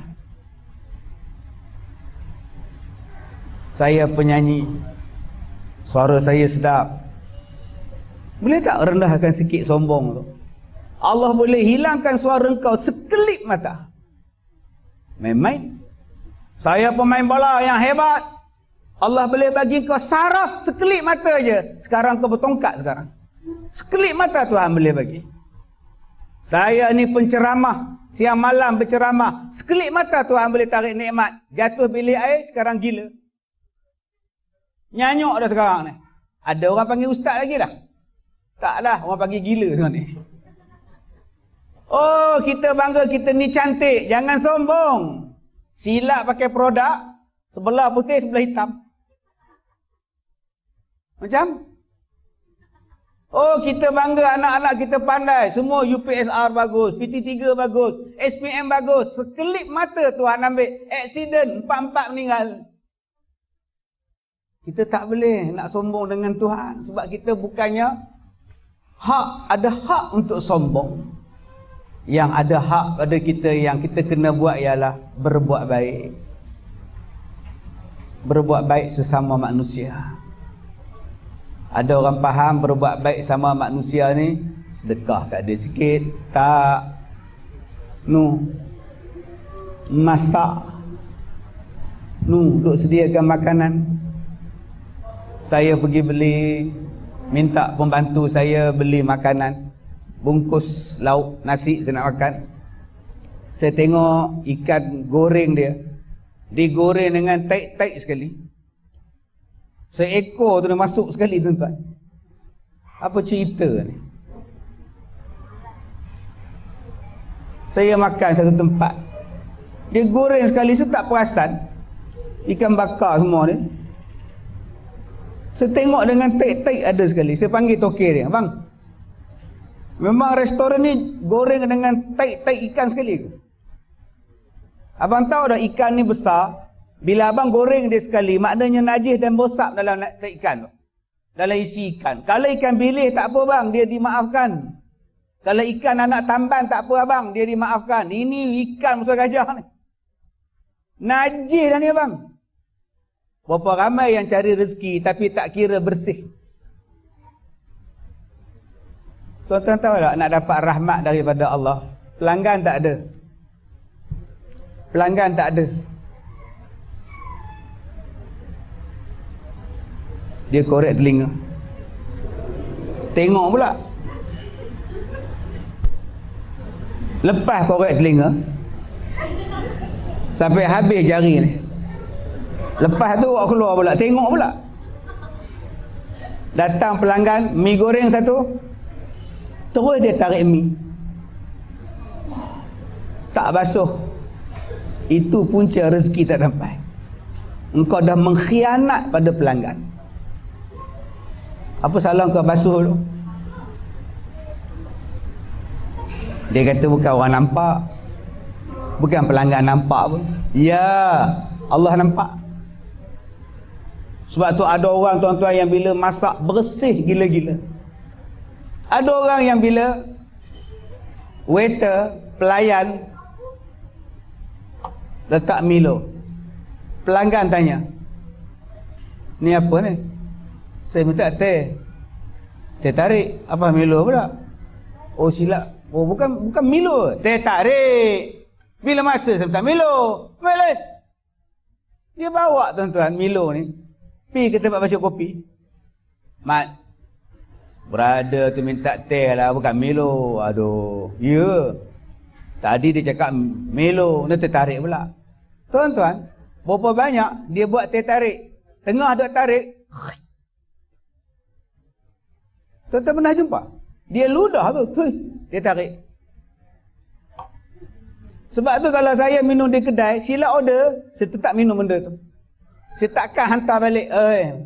Saya penyanyi. Suara saya sedap. Boleh tak rendahkan sikit sombong tu? Allah boleh hilangkan suara kau sekelip mata. Main-main. Saya pemain bola yang hebat. Allah boleh bagi kau saraf sekelip mata je. Sekarang kau bertongkat sekarang. Sekelip mata Tuhan boleh bagi. Saya ni penceramah. Siang malam berceramah. Sekelip mata Tuhan boleh tarik nikmat. Jatuh bilik air, sekarang gila. Nyanyuk dah sekarang ni. Ada orang panggil ustaz lagi dah. Taklah, orang panggil gila sekarang ni. Oh, kita bangga kita ni cantik. Jangan sombong. Silap pakai produk. Sebelah putih, sebelah hitam. Macam? Oh kita bangga anak-anak kita pandai. Semua UPSR bagus. PT3 bagus. SPM bagus. Sekelip mata Tuhan ambil. Accident. Empat-empat meninggal. Kita tak boleh nak sombong dengan Tuhan. Sebab kita bukannya hak. Ada hak untuk sombong. Yang ada hak pada kita yang kita kena buat ialah berbuat baik. Berbuat baik sesama manusia. Ada orang faham berbuat baik sama manusia ni sedekah kat dia sikit, tak. Nu masak. Nu duk sediakan makanan. Saya pergi beli minta pembantu saya beli makanan. Bungkus lauk nasi saya nak makan. Saya tengok ikan goreng dia. Digoreng dengan taik-taik sekali Seekor tu dah masuk sekali tuan-tuan. Apa cerita ni? Saya makan satu tempat. Dia goreng sekali saya tak perasan. Ikan bakar semua ni. Saya tengok dengan tek-tek ada sekali. Saya panggil tokek dia. Abang. Memang restoran ni goreng dengan tek-tek ikan sekali? Abang tahu dah ikan ni besar. Bila abang goreng dia sekali, maknanya najis dan bosak dalam ikan. Dalam isi ikan. Kalau ikan bilih tak apa bang, dia dimaafkan. Kalau ikan anak tamban tak apa abang, dia dimaafkan. Ini ikan musuh gajah ni. Najis dah ni abang. Berapa ramai yang cari rezeki tapi tak kira bersih. Tuan-tuan tahu tak nak dapat rahmat daripada Allah? Pelanggan tak ada. Pelanggan tak ada. Dia korek telinga. Tengok pula. Lepas korek telinga Sampai habis jari ni. Lepas tu awak keluar pula Tengok pula. Datang pelanggan Mi goreng satu. Terus dia tarik mi. Tak basuh. Itu punca rezeki tak sampai. Engkau dah mengkhianat pada pelanggan apa salah kau basuh dulu? Dia kata bukan orang nampak. Bukan pelanggan nampak pun. Ya, Allah nampak. Sebab tu ada orang tuan-tuan yang bila masak bersih gila-gila. Ada orang yang bila waiter, pelayan letak Milo. Pelanggan tanya. Ni apa ni? Saya minta teh. Teh tarik. Apa Milo pula? Oh silap. Oh bukan bukan Milo. Teh tarik. Bila masa saya minta Milo? Melo. Dia bawa tuan-tuan Milo ni. Pi ke tempat baca kopi. Mat. Berada tu minta teh lah. Bukan Milo. Aduh. Ya. Yeah. Tadi dia cakap Milo. Dia tertarik pula. Tuan-tuan. Berapa banyak dia buat teh tarik. Tengah duk tarik. Tuan-tuan pernah jumpa? Dia ludah tu. Tuh, dia tarik. Sebab tu kalau saya minum di kedai, sila order, saya tetap minum benda tu. Saya takkan hantar balik. Eh,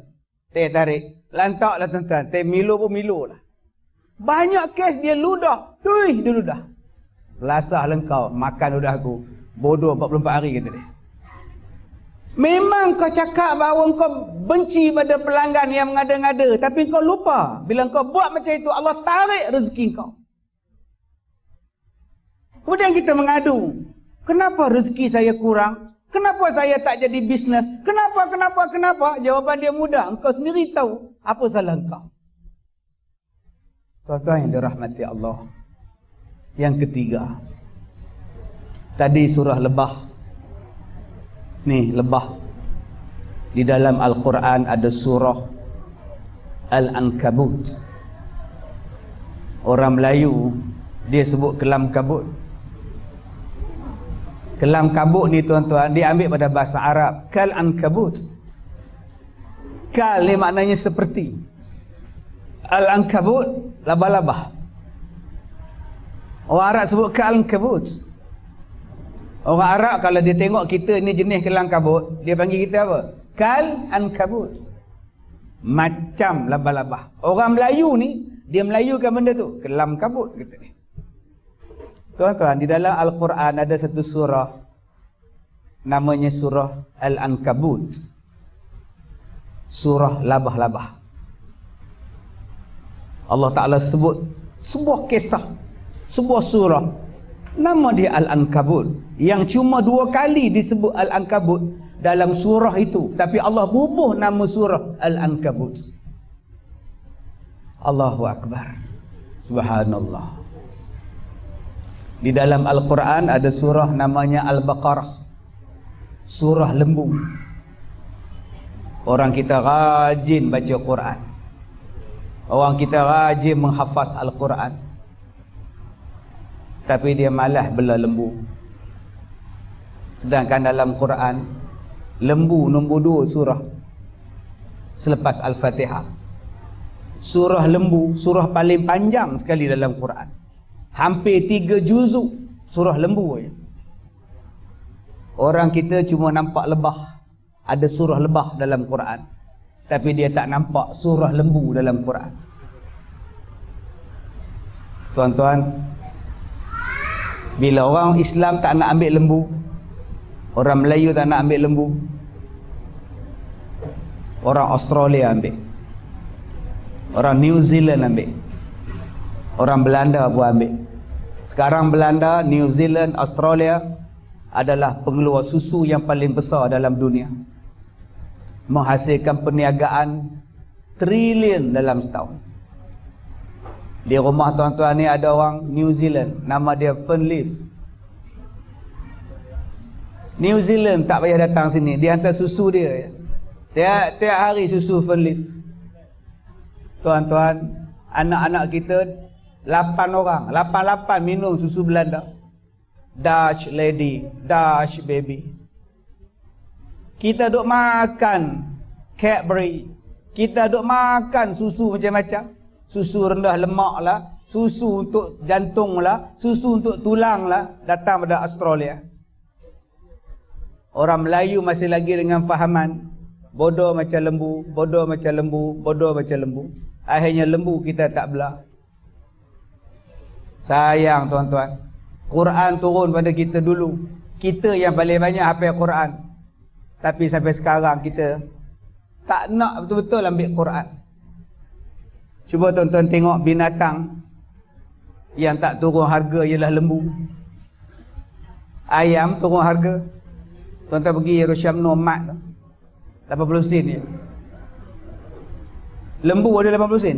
teh tarik. Lantak lah tuan-tuan. Teh Milo pun Milo lah. Banyak kes dia ludah. Tuh, dia ludah. Lasah lengkau. Makan ludah aku. Bodoh 44 hari kata dia. Memang kau cakap bahawa kau benci pada pelanggan yang mengada-ngada. Tapi kau lupa. Bila kau buat macam itu, Allah tarik rezeki kau. Kemudian kita mengadu. Kenapa rezeki saya kurang? Kenapa saya tak jadi bisnes? Kenapa, kenapa, kenapa? Jawapan dia mudah. Engkau sendiri tahu apa salah engkau. Tuan-tuan yang dirahmati Allah. Yang ketiga. Tadi surah lebah Ni lebah. di dalam Al-Quran ada surah Al-Ankabut. Orang Melayu dia sebut kelam kabut. Kelam kabut ni tuan-tuan dia ambil pada bahasa Arab. Kal ankabut kal ni maknanya seperti. Al ankabut laba-laba orang Arab sebut kal ankabut orang Arab kalau dia tengok kita ni jenis kelam kabut dia panggil kita apa? Kal ankabut macam laba-laba orang Melayu ni dia melayukan benda tu. Kelam kabut kata ni Tuan-tuan, di dalam Al-Quran ada satu surah. Namanya surah Al-Ankabut. Surah labah-labah. Allah Taala sebut sebuah kisah, sebuah surah nama dia Al-Ankabut yang cuma dua kali disebut Al-Ankabut dalam surah itu tapi Allah bubuh nama surah Al-Ankabut. Allahu Akbar. Subhanallah. Di dalam Al-Quran ada surah namanya Al-Baqarah. Surah lembu. Orang kita rajin baca Quran. Orang kita rajin menghafaz Al-Quran. Tapi dia malas bela lembu. Sedangkan dalam Quran, lembu nombor dua surah. Selepas Al-Fatihah. Surah lembu, surah paling panjang sekali dalam Quran hampir tiga juzuk surah lembu je. Orang kita cuma nampak lebah. Ada surah lebah dalam Quran. Tapi dia tak nampak surah lembu dalam Quran. Tuan-tuan, bila orang Islam tak nak ambil lembu, orang Melayu tak nak ambil lembu, orang Australia ambil. Orang New Zealand ambil. Orang Belanda pun ambil. Sekarang Belanda, New Zealand, Australia adalah pengeluar susu yang paling besar dalam dunia. Menghasilkan perniagaan trilion dalam setahun. Di rumah tuan-tuan ni ada orang New Zealand, nama dia Fernleaf. New Zealand tak payah datang sini, dia hantar susu dia. Tiap, tiap hari susu Fernleaf. Tuan-tuan, anak-anak kita Lapan orang, lapan-lapan minum susu Belanda. Dutch lady, Dutch baby. Kita duk makan Cadbury. Kita duk makan susu macam-macam. Susu rendah lemak lah. Susu untuk jantung lah. Susu untuk tulang lah. Datang pada Australia. Orang Melayu masih lagi dengan fahaman. Bodoh macam lembu. Bodoh macam lembu. Bodoh macam lembu. Akhirnya lembu kita tak belah. Sayang tuan-tuan. Quran turun pada kita dulu. Kita yang paling banyak hafal Quran. Tapi sampai sekarang kita tak nak betul-betul ambil Quran. Cuba tuan-tuan tengok binatang yang tak turun harga ialah lembu. Ayam turun harga. Tuan-tuan pergi Yerusalem Nomad 80 sen je. Lembu ada 80 sen.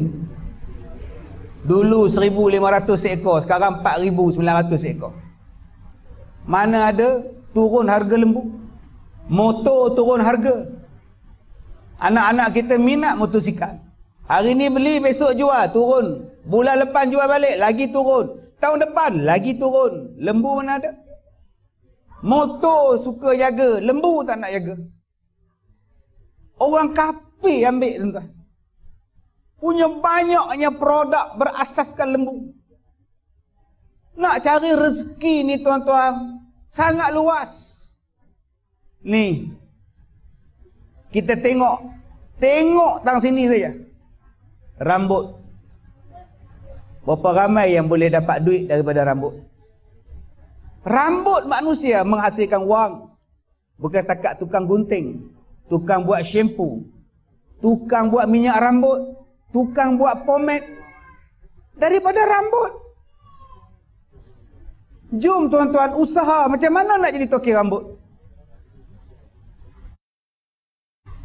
Dulu 1500 ekor, sekarang 4900 ekor. Mana ada turun harga lembu? Motor turun harga. Anak-anak kita minat motosikal. Hari ni beli, besok jual, turun. Bulan lepas jual balik, lagi turun. Tahun depan, lagi turun. Lembu mana ada? Motor suka jaga, lembu tak nak jaga. Orang kapi ambil tuan-tuan punya banyaknya produk berasaskan lembu. Nak cari rezeki ni tuan-tuan, sangat luas. Ni. Kita tengok. Tengok tang sini saja. Rambut. Berapa ramai yang boleh dapat duit daripada rambut? Rambut manusia menghasilkan wang. Bukan setakat tukang gunting. Tukang buat shampoo. Tukang buat minyak rambut tukang buat pomade daripada rambut. Jom tuan-tuan usaha macam mana nak jadi toki rambut.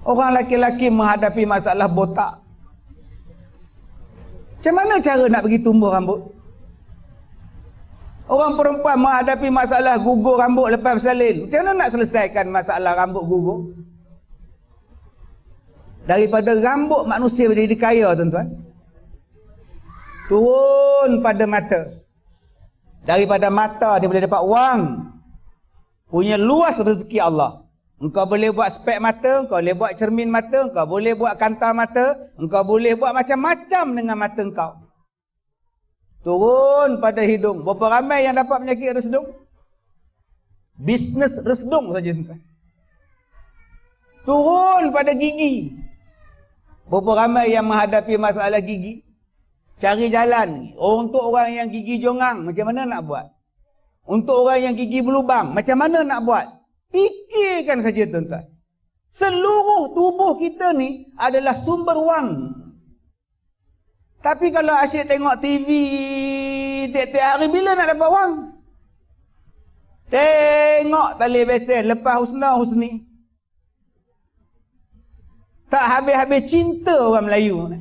Orang laki-laki menghadapi masalah botak. Macam mana cara nak pergi tumbuh rambut? Orang perempuan menghadapi masalah gugur rambut lepas bersalin. Macam mana nak selesaikan masalah rambut gugur? daripada rambut manusia menjadi kaya tuan-tuan turun pada mata daripada mata dia boleh dapat wang punya luas rezeki Allah engkau boleh buat spek mata engkau boleh buat cermin mata engkau boleh buat kantar mata engkau boleh buat macam-macam dengan mata engkau turun pada hidung berapa ramai yang dapat penyakit resdung bisnes resdung saja turun pada gigi Berapa ramai yang menghadapi masalah gigi? Cari jalan. Untuk orang yang gigi jongang, macam mana nak buat? Untuk orang yang gigi berlubang, macam mana nak buat? Fikirkan saja tuan-tuan. Seluruh tubuh kita ni adalah sumber wang. Tapi kalau asyik tengok TV tiap-tiap hari, bila nak dapat wang? Tengok tali besen lepas husna husni. Tak habis-habis cinta orang Melayu.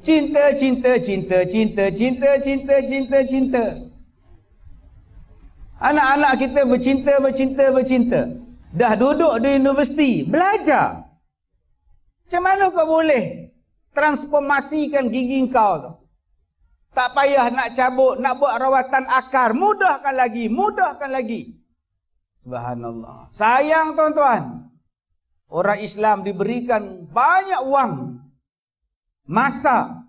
Cinta, cinta, cinta, cinta, cinta, cinta, cinta, cinta. Anak-anak kita bercinta, bercinta, bercinta. Dah duduk di universiti, belajar. Macam mana kau boleh transformasikan gigi kau tu? Tak payah nak cabut, nak buat rawatan akar. Mudahkan lagi, mudahkan lagi. Subhanallah. Sayang tuan-tuan. Orang Islam diberikan banyak wang. Masa.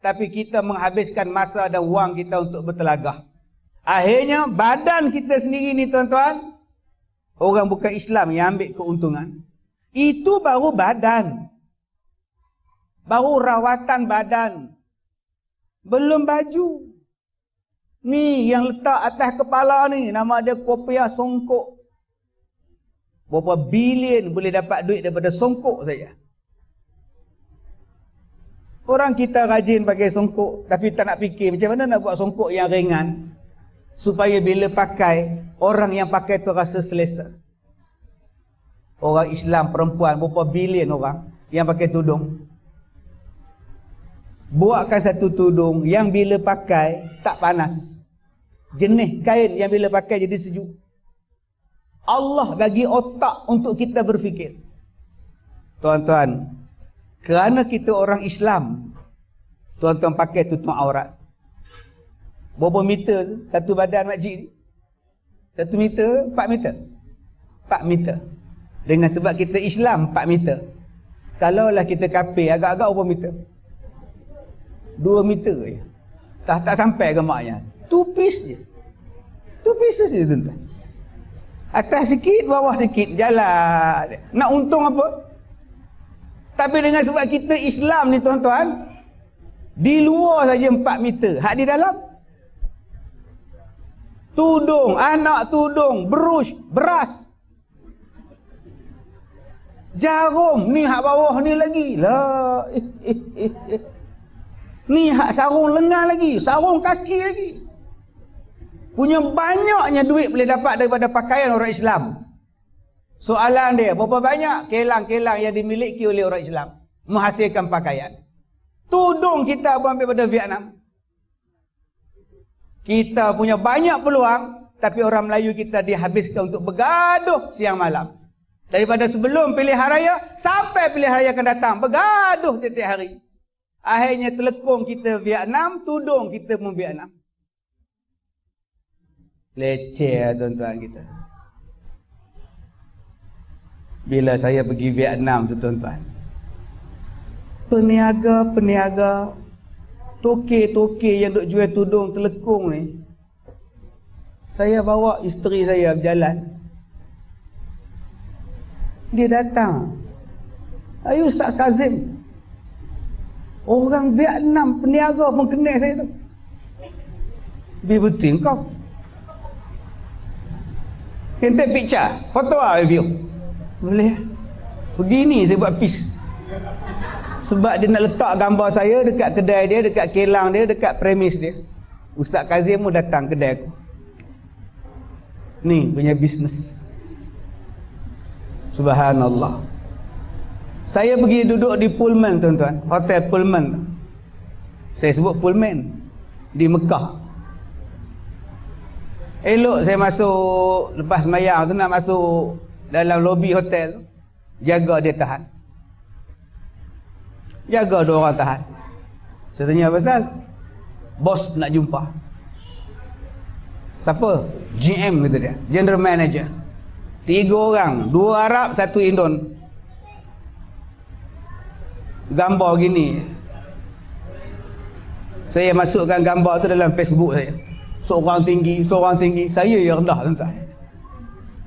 Tapi kita menghabiskan masa dan wang kita untuk bertelagah. Akhirnya badan kita sendiri ni tuan-tuan. Orang bukan Islam yang ambil keuntungan. Itu baru badan. Baru rawatan badan. Belum baju. Ni yang letak atas kepala ni. Nama dia kopiah songkok. Berapa bilion boleh dapat duit daripada songkok saja. Orang kita rajin pakai songkok tapi tak nak fikir macam mana nak buat songkok yang ringan supaya bila pakai orang yang pakai tu rasa selesa. Orang Islam perempuan berapa bilion orang yang pakai tudung. Buatkan satu tudung yang bila pakai tak panas. Jenis kain yang bila pakai jadi sejuk. Allah bagi otak untuk kita berfikir. Tuan-tuan, kerana kita orang Islam, tuan-tuan pakai tutup aurat. Berapa meter satu badan makcik ni? Satu meter, empat meter. Empat meter. Dengan sebab kita Islam, empat meter. Kalaulah kita kapir, agak-agak berapa meter? Dua meter je. Tak, tak sampai ke maknya. Two piece je. Two pieces je tuan-tuan. Atas sikit, bawah sikit. Jalan. Nak untung apa? Tapi dengan sebab kita Islam ni tuan-tuan. Di luar saja 4 meter. Hak di dalam. Tudung. Anak tudung. Berush. Beras. Jarum. Ni hak bawah ni lagi. Lah. Eh, eh, eh. Ni hak sarung lengan lagi. Sarung kaki lagi punya banyaknya duit boleh dapat daripada pakaian orang Islam. Soalan dia, berapa banyak kelang-kelang yang dimiliki oleh orang Islam menghasilkan pakaian? Tudung kita pun ambil pada Vietnam. Kita punya banyak peluang, tapi orang Melayu kita dihabiskan untuk bergaduh siang malam. Daripada sebelum pilihan raya sampai pilihan raya akan datang, bergaduh setiap hari. Akhirnya telekong kita Vietnam, tudung kita pun Vietnam. Leceh lah tuan-tuan kita. Bila saya pergi Vietnam tu tuan-tuan. Peniaga-peniaga. Toke-toke yang duk jual tudung telekung ni. Saya bawa isteri saya berjalan. Dia datang. Ayo Ustaz Kazim. Orang Vietnam peniaga pun kenal saya tu. Betul kau. Can take picture. Foto lah review. Boleh. Begini saya buat piece. Sebab dia nak letak gambar saya dekat kedai dia, dekat kelang dia, dekat premis dia. Ustaz Kazim pun datang kedai aku. Ni punya bisnes. Subhanallah. Saya pergi duduk di Pullman tuan-tuan. Hotel Pullman. Saya sebut Pullman. Di Mekah. Elok saya masuk lepas semayang tu nak masuk dalam lobi hotel. Jaga dia tahan. Jaga dua orang tahan. Saya tanya apa pasal? Bos nak jumpa. Siapa? GM kata dia. General Manager. Tiga orang. Dua Arab, satu Indon. Gambar gini. Saya masukkan gambar tu dalam Facebook saya. Seorang tinggi, seorang tinggi. Saya yang rendah tuan-tuan.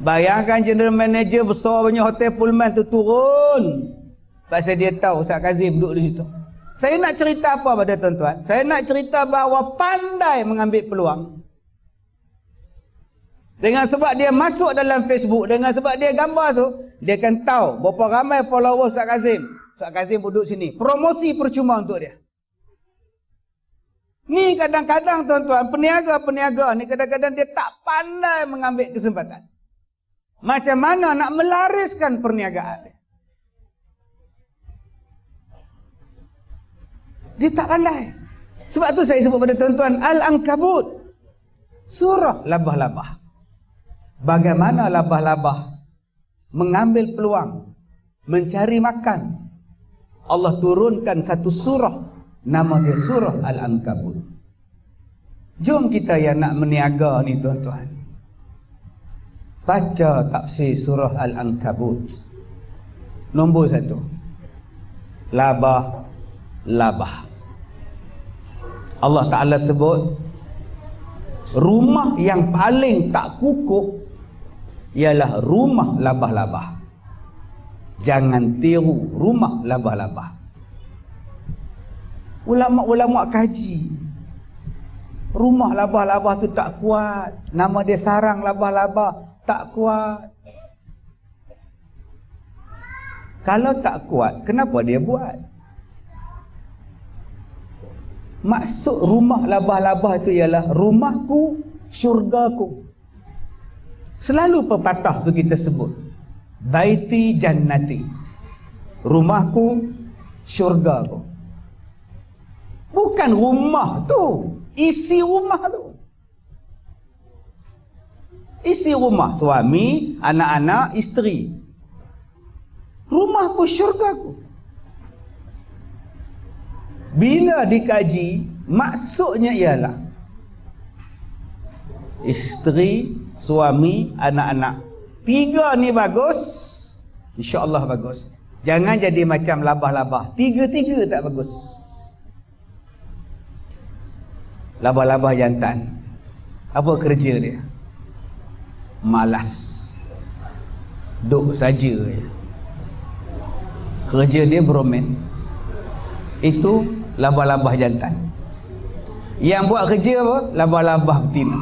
Bayangkan General Manager besar punya hotel Pullman tu turun. Pasal dia tahu Ustaz Kazim duduk di situ. Saya nak cerita apa pada tuan-tuan? Saya nak cerita bahawa pandai mengambil peluang. Dengan sebab dia masuk dalam Facebook, dengan sebab dia gambar tu, dia akan tahu berapa ramai follower Ustaz Kazim. Ustaz Kazim duduk sini. Promosi percuma untuk dia. Ni kadang-kadang tuan-tuan, peniaga-peniaga ni kadang-kadang dia tak pandai mengambil kesempatan. Macam mana nak melariskan perniagaan dia. Dia tak pandai. Sebab tu saya sebut pada tuan-tuan Al-Ankabut. Surah labah-labah. Bagaimana labah-labah mengambil peluang mencari makan. Allah turunkan satu surah nama dia surah Al-Ankabut. Jom kita yang nak meniaga ni tuan-tuan. Baca tafsir surah Al-Ankabut. Nombor satu. Labah labah. Allah Ta'ala sebut rumah yang paling tak kukuh ialah rumah labah-labah. Jangan tiru rumah labah-labah. Ulama-ulama kaji. Rumah labah-labah tu tak kuat. Nama dia sarang labah-labah. Tak kuat. Kalau tak kuat, kenapa dia buat? Maksud rumah labah-labah itu ialah rumahku syurgaku. Selalu pepatah tu kita sebut. Baiti jannati. Rumahku syurgaku. Bukan rumah tu. Isi rumah tu. Isi rumah suami anak-anak isteri. Rumahku syurgaku bila dikaji maksudnya ialah isteri suami anak-anak. Tiga ni bagus insyaallah bagus. Jangan jadi macam labah-labah. Tiga-tiga tak bagus. Labah-labah jantan. Apa kerja dia? Malas. Duk saja kerja dia beromen. Itu labah-labah jantan. Yang buat kerja apa? Labah-labah betina.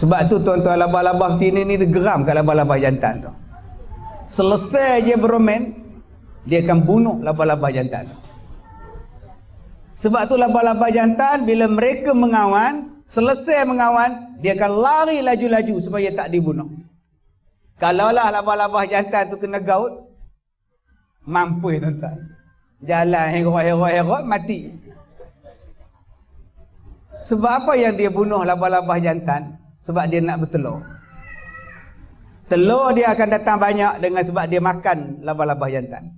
Sebab tu tuan-tuan labah-labah betina ni geram kat labah-labah jantan tu. Selesai je beromen, dia akan bunuh labah-labah jantan tu. Sebab tu labah-labah jantan bila mereka mengawan, selesai mengawan, dia akan lari laju-laju supaya tak dibunuh. Kalaulah labah-labah jantan tu kena gaut, mampu tuan-tuan. Jalan herok-herok-herok mati. Sebab apa yang dia bunuh labah-labah jantan? Sebab dia nak bertelur. Telur dia akan datang banyak dengan sebab dia makan labah-labah jantan.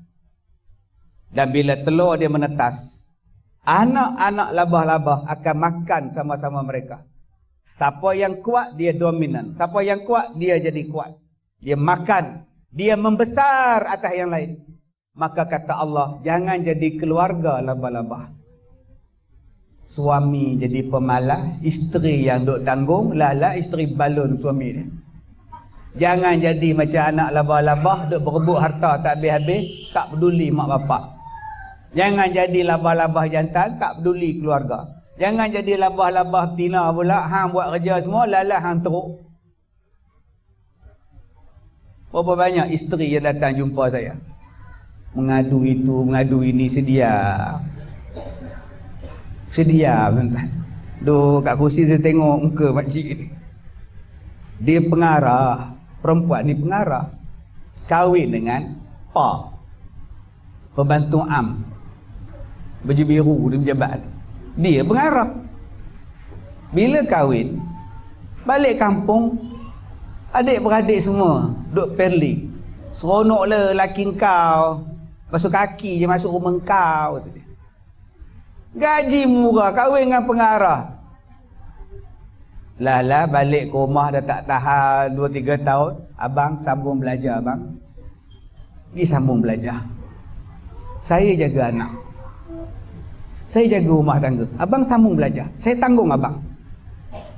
Dan bila telur dia menetas, anak-anak labah-labah akan makan sama-sama mereka. Siapa yang kuat, dia dominan. Siapa yang kuat, dia jadi kuat. Dia makan. Dia membesar atas yang lain. Maka kata Allah, jangan jadi keluarga labah-labah. Suami jadi pemalas, isteri yang duk tanggung, lala isteri balon suami dia. Jangan jadi macam anak labah-labah duk berebut harta tak habis-habis, tak peduli mak bapak. Jangan jadi labah-labah jantan, tak peduli keluarga. Jangan jadi labah-labah tina pula, hang buat kerja semua, lala hang teruk. Berapa banyak isteri yang datang jumpa saya? Mengadu itu, mengadu ini sedia. Sedia tuan-tuan. Duk kat kursi saya tengok muka makcik ni. Dia pengarah, perempuan ni pengarah. Kahwin dengan pa. Pembantu am. Baju biru dia pejabat. Dia pengarah. Bila kahwin, balik kampung, adik beradik semua duk perli. Seronok le laki kau Basuh kaki je masuk rumah kau tu dia. Gaji murah, kahwin dengan pengarah. Lah lah balik ke rumah dah tak tahan 2 3 tahun, abang sambung belajar abang. Dia sambung belajar. Saya jaga anak. Saya jaga rumah tangga. Abang sambung belajar. Saya tanggung abang.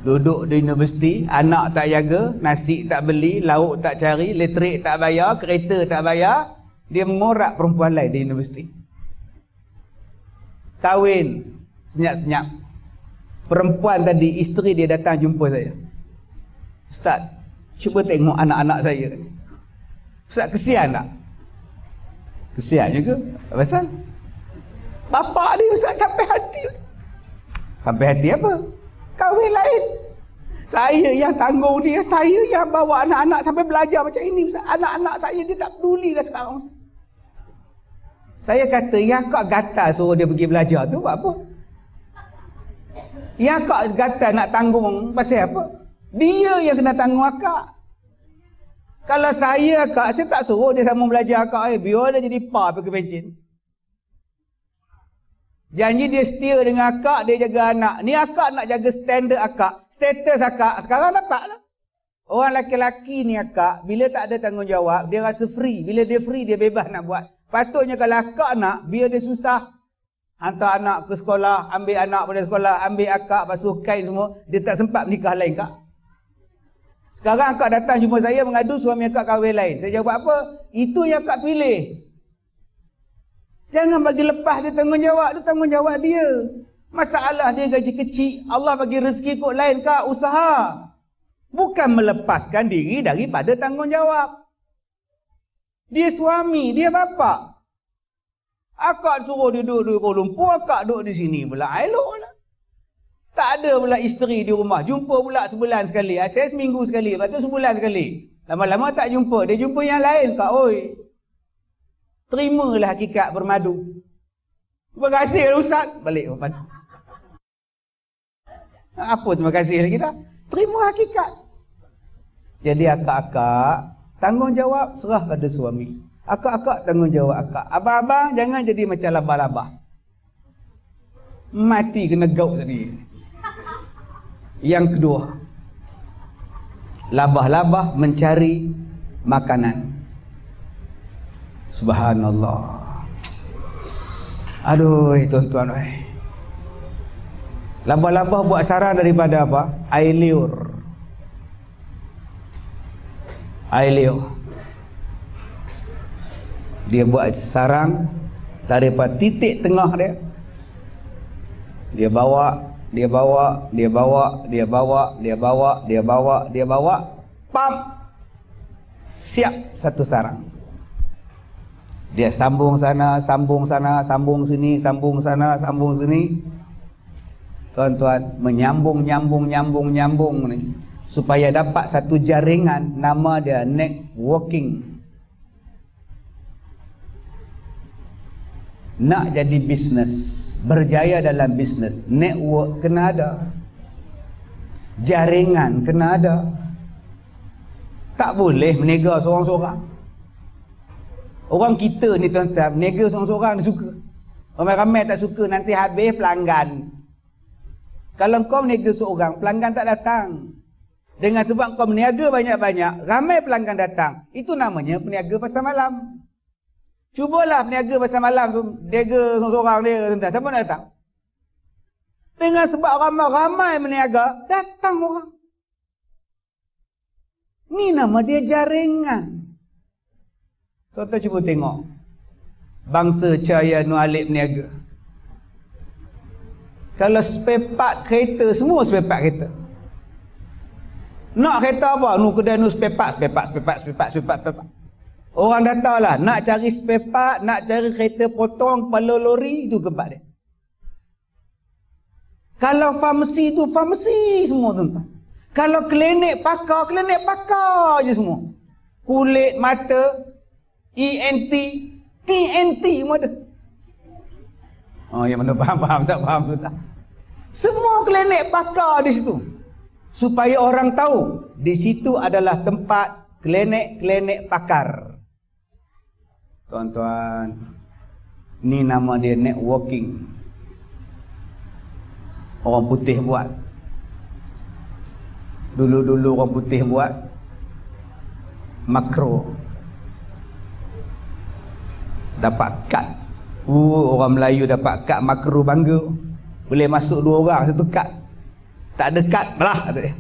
Duduk di universiti, anak tak jaga, nasi tak beli, lauk tak cari, elektrik tak bayar, kereta tak bayar, dia mengorak perempuan lain di universiti. Kahwin senyap-senyap. Perempuan tadi isteri dia datang jumpa saya. Ustaz cuba tengok anak-anak saya. Ustaz kesian tak? Kesian juga apa pasal? Bapak dia ustaz sampai hati. Sampai hati apa? Kahwin lain. Saya yang tanggung dia saya yang bawa anak-anak sampai belajar macam ini. Anak-anak saya dia tak peduli lah sekarang. Saya kata kau gatal suruh dia pergi belajar tu buat apa? Kau gatal nak tanggung pasal apa? Dia yang kena tanggung akak. Kalau saya akak, saya tak suruh dia sama belajar akak. Eh. Biar dia jadi pa pergi pencin. Janji dia setia dengan akak, dia jaga anak. Ni akak nak jaga standard akak. Status akak. Sekarang dapat lah. Orang laki-laki ni akak, bila tak ada tanggungjawab, dia rasa free. Bila dia free, dia bebas nak buat. Patutnya kalau akak nak, biar dia susah. Hantar anak ke sekolah, ambil anak pada sekolah, ambil akak, basuh kain semua. Dia tak sempat menikah lain kak. Sekarang akak datang jumpa saya mengadu suami akak kahwin lain. Saya jawab apa? Itu yang akak pilih. Jangan bagi lepas dia tanggungjawab. Dia tanggungjawab dia. Masalah dia gaji kecil. Allah bagi rezeki kot lain kak. Usaha. Bukan melepaskan diri daripada tanggungjawab. Dia suami, dia bapa. Akak suruh dia duduk di Kuala Lumpur, akak duduk di sini pula. Elok lah. Tak ada pula isteri di rumah. Jumpa pula sebulan sekali. Ah, saya seminggu sekali. Lepas tu sebulan sekali. Lama-lama tak jumpa. Dia jumpa yang lain kak. Oi. Terimalah hakikat bermadu. Terima kasih Ustaz. Balik. Apa terima kasih lagi dah? Terima hakikat. Jadi akak-akak Tanggungjawab serah pada suami. Akak-akak tanggungjawab akak. Abang-abang jangan jadi macam labah-labah. Mati kena gaut tadi. Yang kedua. Labah-labah mencari makanan. Subhanallah. Aduh, tuan-tuan. Labah-labah buat sarang daripada apa? Air liur air liur dia buat sarang daripada titik tengah dia. Dia bawa dia bawa dia bawa dia bawa dia bawa dia bawa dia bawa. Pam! Siap satu sarang. Dia sambung sana sambung sana sambung sini sambung sana sambung sini. Tuan-tuan menyambung nyambung nyambung nyambung ni supaya dapat satu jaringan nama dia networking. Nak jadi bisnes berjaya dalam bisnes network kena ada. Jaringan kena ada. Tak boleh menega seorang-seorang. Orang kita ni tuan-tuan menega seorang-seorang dia suka. Ramai-ramai tak suka nanti habis pelanggan. Kalau kau menega seorang pelanggan tak datang dengan sebab kau berniaga banyak-banyak, ramai pelanggan datang. Itu namanya peniaga pasar malam. Cubalah peniaga pasar malam tu, niaga seorang dia, tentang. Siapa nak datang? Dengan sebab ramai-ramai meniaga, datang orang. Ni nama dia jaringan. Tuan-tuan cuba tengok. Bangsa Cahaya Nualib Niaga. Kalau spare part kereta, semua spare part kereta. Nak kereta apa? Nu kedai nu spare part, spare part, spare part, spare part, spare part, spare part. Orang datanglah nak cari spare part, nak cari kereta potong kepala lori itu tempat dia. Kalau farmasi tu farmasi semua tuan Kalau klinik pakar, klinik pakar je semua. Kulit, mata, ENT, TNT semua ada. Oh, yang mana faham-faham tak faham tu tak? Semua klinik pakar di situ supaya orang tahu di situ adalah tempat klinik-klinik pakar. Tuan-tuan, Ni nama dia networking. Orang putih buat. Dulu-dulu orang putih buat makro. Dapat kad. Uh, orang Melayu dapat kad makro bangga. Boleh masuk dua orang satu kad. Tak ada kad kata dia.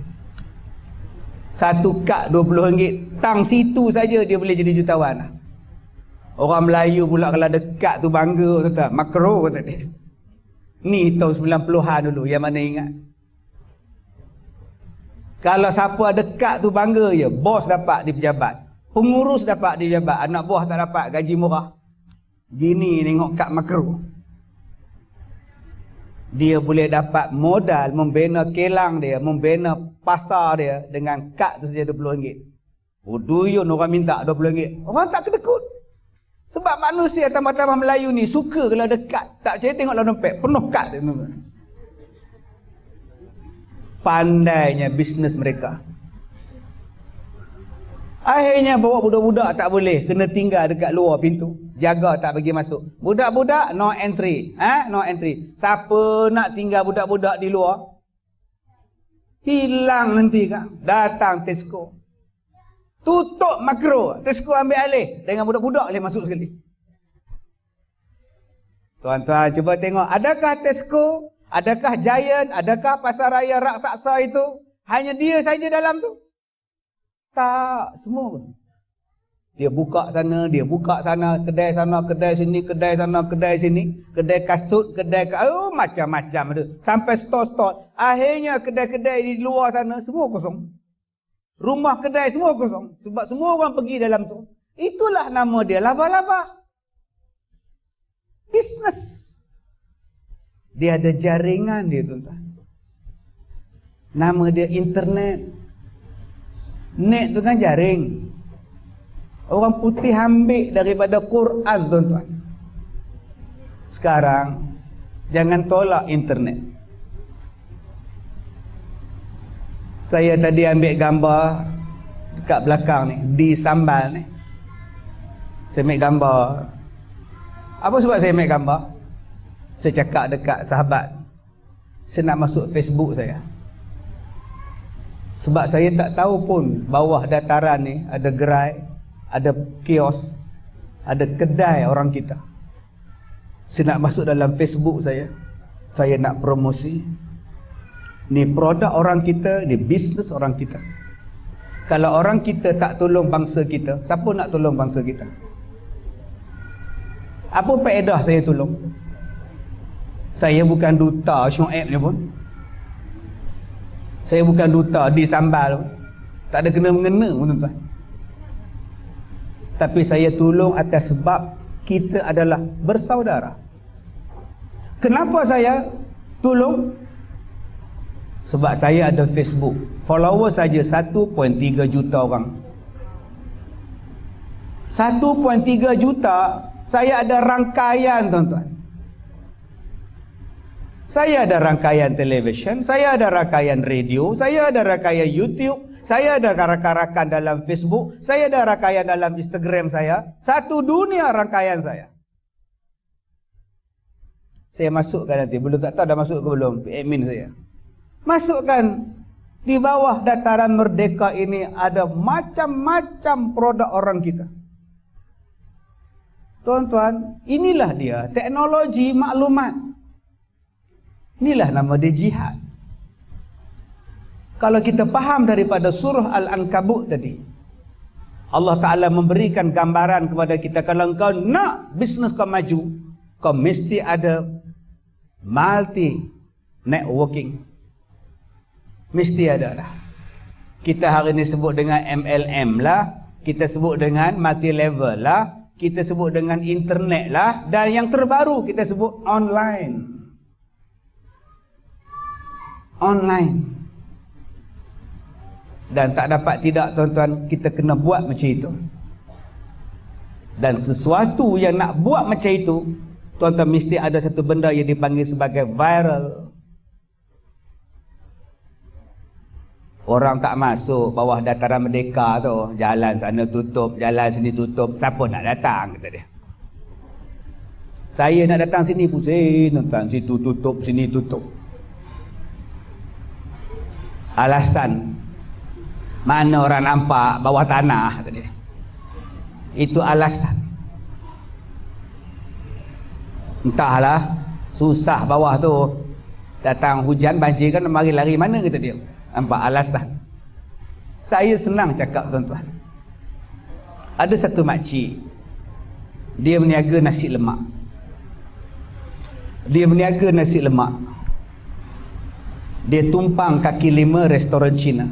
Satu kad RM20. Tang situ saja dia boleh jadi jutawan. Orang Melayu pula kalau dekat tu bangga kata makro kata dia. Ni tahun 90-an dulu yang mana ingat. Kalau siapa dekat tu bangga je, bos dapat di pejabat. Pengurus dapat di pejabat, anak buah tak dapat gaji murah. Gini tengok kad makro. Dia boleh dapat modal membina kelang dia, membina pasar dia dengan kad tu saja RM20. Oh duyun orang minta RM20. Orang tak kedekut. Sebab manusia tambah-tambah Melayu ni suka kalau ada kad. Tak percaya tengok dalam dompet. Penuh kad. Pandainya bisnes mereka. Akhirnya bawa budak-budak tak boleh. Kena tinggal dekat luar pintu. Jaga tak bagi masuk. Budak-budak no entry. Ha? No entry. Siapa nak tinggal budak-budak di luar? Hilang nanti kan. Datang Tesco. Tutup makro. Tesco ambil alih. Dengan budak-budak boleh masuk sekali. Tuan-tuan cuba tengok. Adakah Tesco? Adakah Giant? Adakah pasar raya raksasa itu? Hanya dia saja dalam tu? Tak. Semua. Dia buka sana, dia buka sana, kedai sana, kedai sini, kedai sana, kedai sini, kedai kasut, kedai kasut, oh, macam-macam tu. Sampai store-store. Akhirnya kedai-kedai di luar sana semua kosong. Rumah kedai semua kosong. Sebab semua orang pergi dalam tu. Itulah nama dia. Laba-laba. Business. Dia ada jaringan dia tuan-tuan. Nama dia internet. Net tu kan jaring. Orang putih ambil daripada Quran tuan-tuan. Sekarang, jangan tolak internet. Saya tadi ambil gambar dekat belakang ni, di sambal ni. Saya ambil gambar. Apa sebab saya ambil gambar? Saya cakap dekat sahabat. Saya nak masuk Facebook saya. Sebab saya tak tahu pun bawah dataran ni ada gerai, ada kios, ada kedai orang kita. Saya nak masuk dalam Facebook saya. Saya nak promosi. Ni produk orang kita, ni bisnes orang kita. Kalau orang kita tak tolong bangsa kita, siapa nak tolong bangsa kita? Apa faedah saya tolong? Saya bukan duta Syuaib ni pun. Saya bukan duta di sambal. Tak ada kena mengena pun tuan Tapi saya tolong atas sebab kita adalah bersaudara. Kenapa saya tolong? Sebab saya ada Facebook. Follower saja 1.3 juta orang. 1.3 juta saya ada rangkaian tuan-tuan. Saya ada rangkaian televisyen, saya ada rangkaian radio, saya ada rangkaian YouTube, saya ada rakan-rakan dalam Facebook, saya ada rangkaian dalam Instagram saya. Satu dunia rangkaian saya. Saya masukkan nanti, belum tak tahu dah masuk ke belum, admin saya. Masukkan di bawah dataran merdeka ini ada macam-macam produk orang kita. Tuan-tuan, inilah dia teknologi maklumat. Inilah nama dia jihad. Kalau kita faham daripada surah Al-Ankabut tadi, Allah Ta'ala memberikan gambaran kepada kita, kalau kau nak bisnes kau maju, kau mesti ada multi networking. Mesti ada lah. Kita hari ini sebut dengan MLM lah. Kita sebut dengan multi level lah. Kita sebut dengan internet lah. Dan yang terbaru kita sebut online. Online. Dan tak dapat tidak tuan-tuan kita kena buat macam itu. Dan sesuatu yang nak buat macam itu. Tuan-tuan mesti ada satu benda yang dipanggil sebagai viral. Orang tak masuk bawah dataran merdeka tu. Jalan sana tutup, jalan sini tutup. Siapa nak datang? Kata dia. Saya nak datang sini pusing tuan Situ tutup, sini tutup. Alasan mana orang nampak bawah tanah tadi. Itu alasan. Entahlah susah bawah tu datang hujan banjir kan mari lari mana kata dia. Nampak alasan. Saya senang cakap tuan-tuan. Ada satu makcik dia meniaga nasi lemak dia berniaga nasi lemak dia tumpang kaki lima restoran Cina.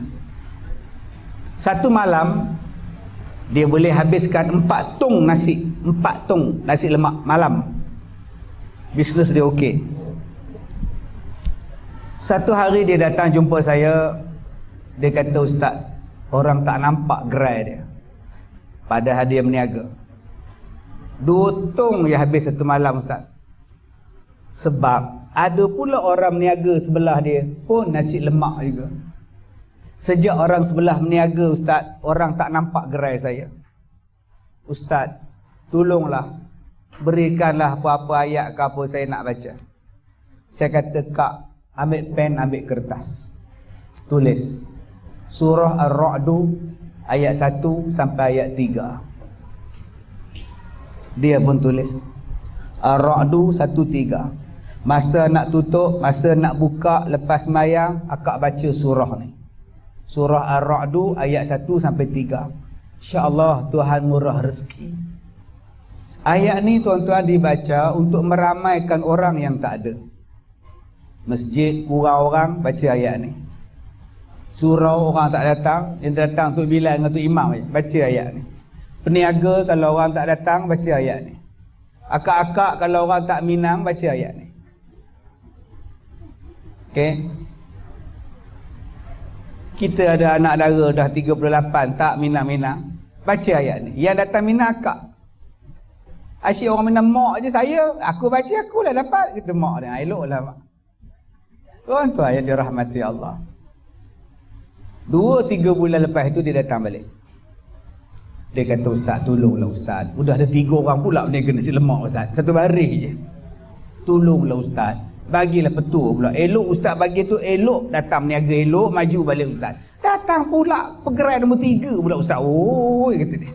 Satu malam dia boleh habiskan empat tong nasi. Empat tong nasi lemak malam. Bisnes dia okey. Satu hari dia datang jumpa saya. Dia kata ustaz orang tak nampak gerai dia. Padahal dia berniaga dua tong dia habis satu malam ustaz. Sebab ada pula orang meniaga sebelah dia pun nasi lemak juga. Sejak orang sebelah meniaga ustaz, orang tak nampak gerai saya. Ustaz, tolonglah berikanlah apa-apa ayat ke apa saya nak baca. Saya kata, "Kak, ambil pen, ambil kertas. Tulis surah Ar-Ra'du ayat 1 sampai ayat 3." Dia pun tulis Ar-Ra'du 1 3. Masa nak tutup, masa nak buka lepas mayang, akak baca surah ni. Surah Ar-Ra'du ayat 1 sampai 3. Insya-Allah Tuhan murah rezeki. Ayat ni tuan-tuan dibaca untuk meramaikan orang yang tak ada. Masjid kurang orang baca ayat ni. Surau orang tak datang, yang datang tu Bilal dengan tu Imam baca ayat ni. Peniaga kalau orang tak datang baca ayat ni. Akak-akak kalau orang tak minang baca ayat ni. Okey. Kita ada anak dara dah 38 tak minang-minang. Baca ayat ni. Yang datang minang akak. Asyik orang minang mak je saya. Aku baca aku lah dapat. Kita mak dia. Elok lah mak. Tuan tuan yang dirahmati Allah. Dua tiga bulan lepas itu dia datang balik. Dia kata ustaz tolonglah ustaz. Sudah ada tiga orang pula dia kena si lemak ustaz. Satu baris je. Tolonglah ustaz bagilah petua pula. Elok ustaz bagi tu elok datang niaga elok maju balik ustaz. Datang pula pegerai nombor tiga pula ustaz. Oh kata dia.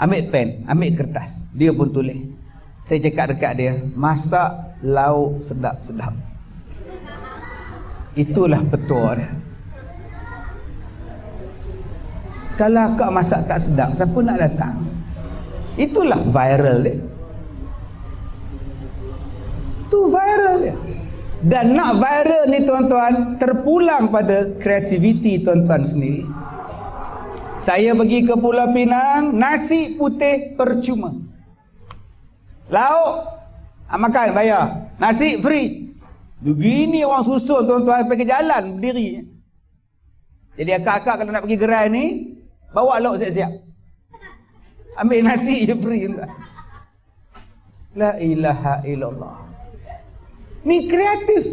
Ambil pen ambil kertas. Dia pun tulis. Saya cakap dekat dia masak lauk sedap-sedap. Itulah petua dia. Kalau akak masak tak sedap siapa nak datang? Itulah viral dia tu viral dia. Dan nak viral ni tuan-tuan terpulang pada kreativiti tuan-tuan sendiri. Saya pergi ke Pulau Pinang nasi putih percuma. Lauk ah, makan bayar. Nasi free. Begini orang susun tuan-tuan pergi jalan berdiri. Jadi akak-akak kalau nak pergi gerai ni bawa lauk siap-siap. Ambil nasi je free La ilaha illallah Ni kreatif.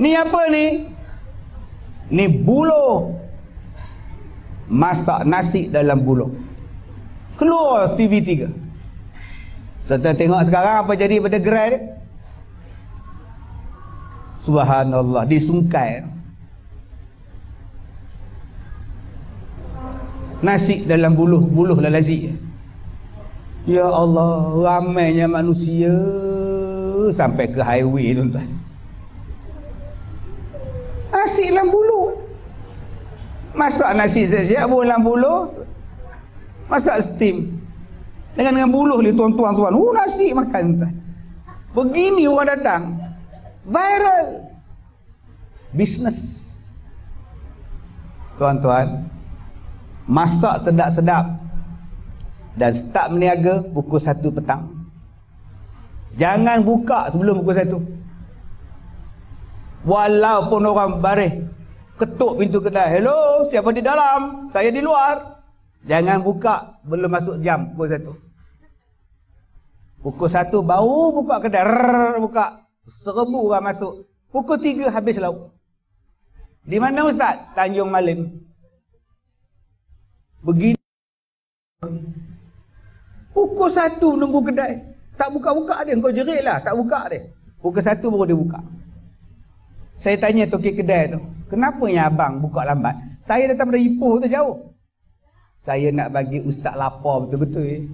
Ni apa ni? Ni buluh. Masak nasi dalam buluh. Keluar TV3. Kita tengok sekarang apa jadi pada gerai dia. Subhanallah, disungkai. Nasi dalam buluh, buluh lalazi. Ya Allah, ramainya manusia sampai ke highway tuan-tuan. Nasi dalam bulu. Masak nasi siap-siap pun dalam bulu. Masak steam. Dengan dengan buluh ni tuan-tuan tuan. Oh nasi makan tuan. Begini orang datang. Viral. Business. Tuan-tuan. Masak sedap-sedap. Dan start meniaga pukul 1 petang. Jangan buka sebelum pukul satu. Walaupun orang baris ketuk pintu kedai. Hello, siapa di dalam? Saya di luar. Jangan buka belum masuk jam pukul satu. Pukul satu baru buka kedai. Rrrr, buka. Serbu orang masuk. Pukul tiga habis lauk. Di mana Ustaz? Tanjung Malim. Begini. Pukul satu nunggu kedai. Tak buka-buka dia. Kau jerit lah. Tak buka dia. Pukul satu baru dia buka. Saya tanya toki kedai tu. Kenapa yang abang buka lambat? Saya datang dari Ipoh tu jauh. Saya nak bagi ustaz lapar betul-betul. Eh.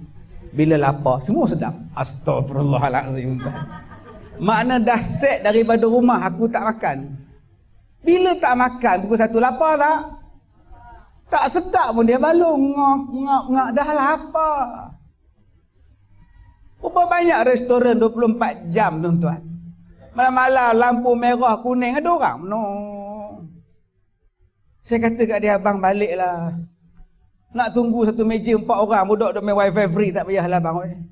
Bila lapar, semua sedap. Astagfirullahaladzim. Makna dah set daripada rumah aku tak makan. Bila tak makan, pukul satu lapar tak? Tak sedap pun dia balung. Ngak, ngak, ngak dah lapar. Berapa banyak restoran 24 jam tuan-tuan? Malam-malam lampu merah kuning ada orang? No. Saya kata kat dia abang baliklah. Nak tunggu satu meja empat orang budak duk main wifi free tak payahlah bang.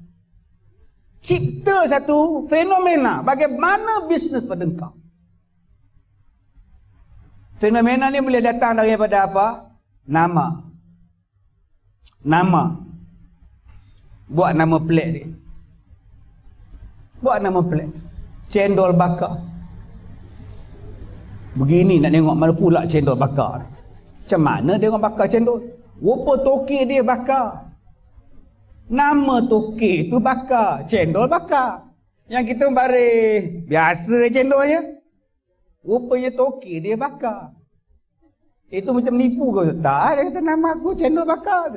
Cipta satu fenomena bagaimana bisnes pada engkau. Fenomena ni boleh datang daripada apa? Nama. Nama. Buat nama pelik dia. Buat nama pelik. Cendol bakar. Begini nak tengok mana pula cendol bakar. Macam mana dia orang bakar cendol? Rupa toki dia bakar. Nama toki tu bakar. Cendol bakar. Yang kita baris. Biasa cendolnya. Rupanya toki dia bakar. Itu macam nipu kau. Tak, dia kata nama aku cendol bakar.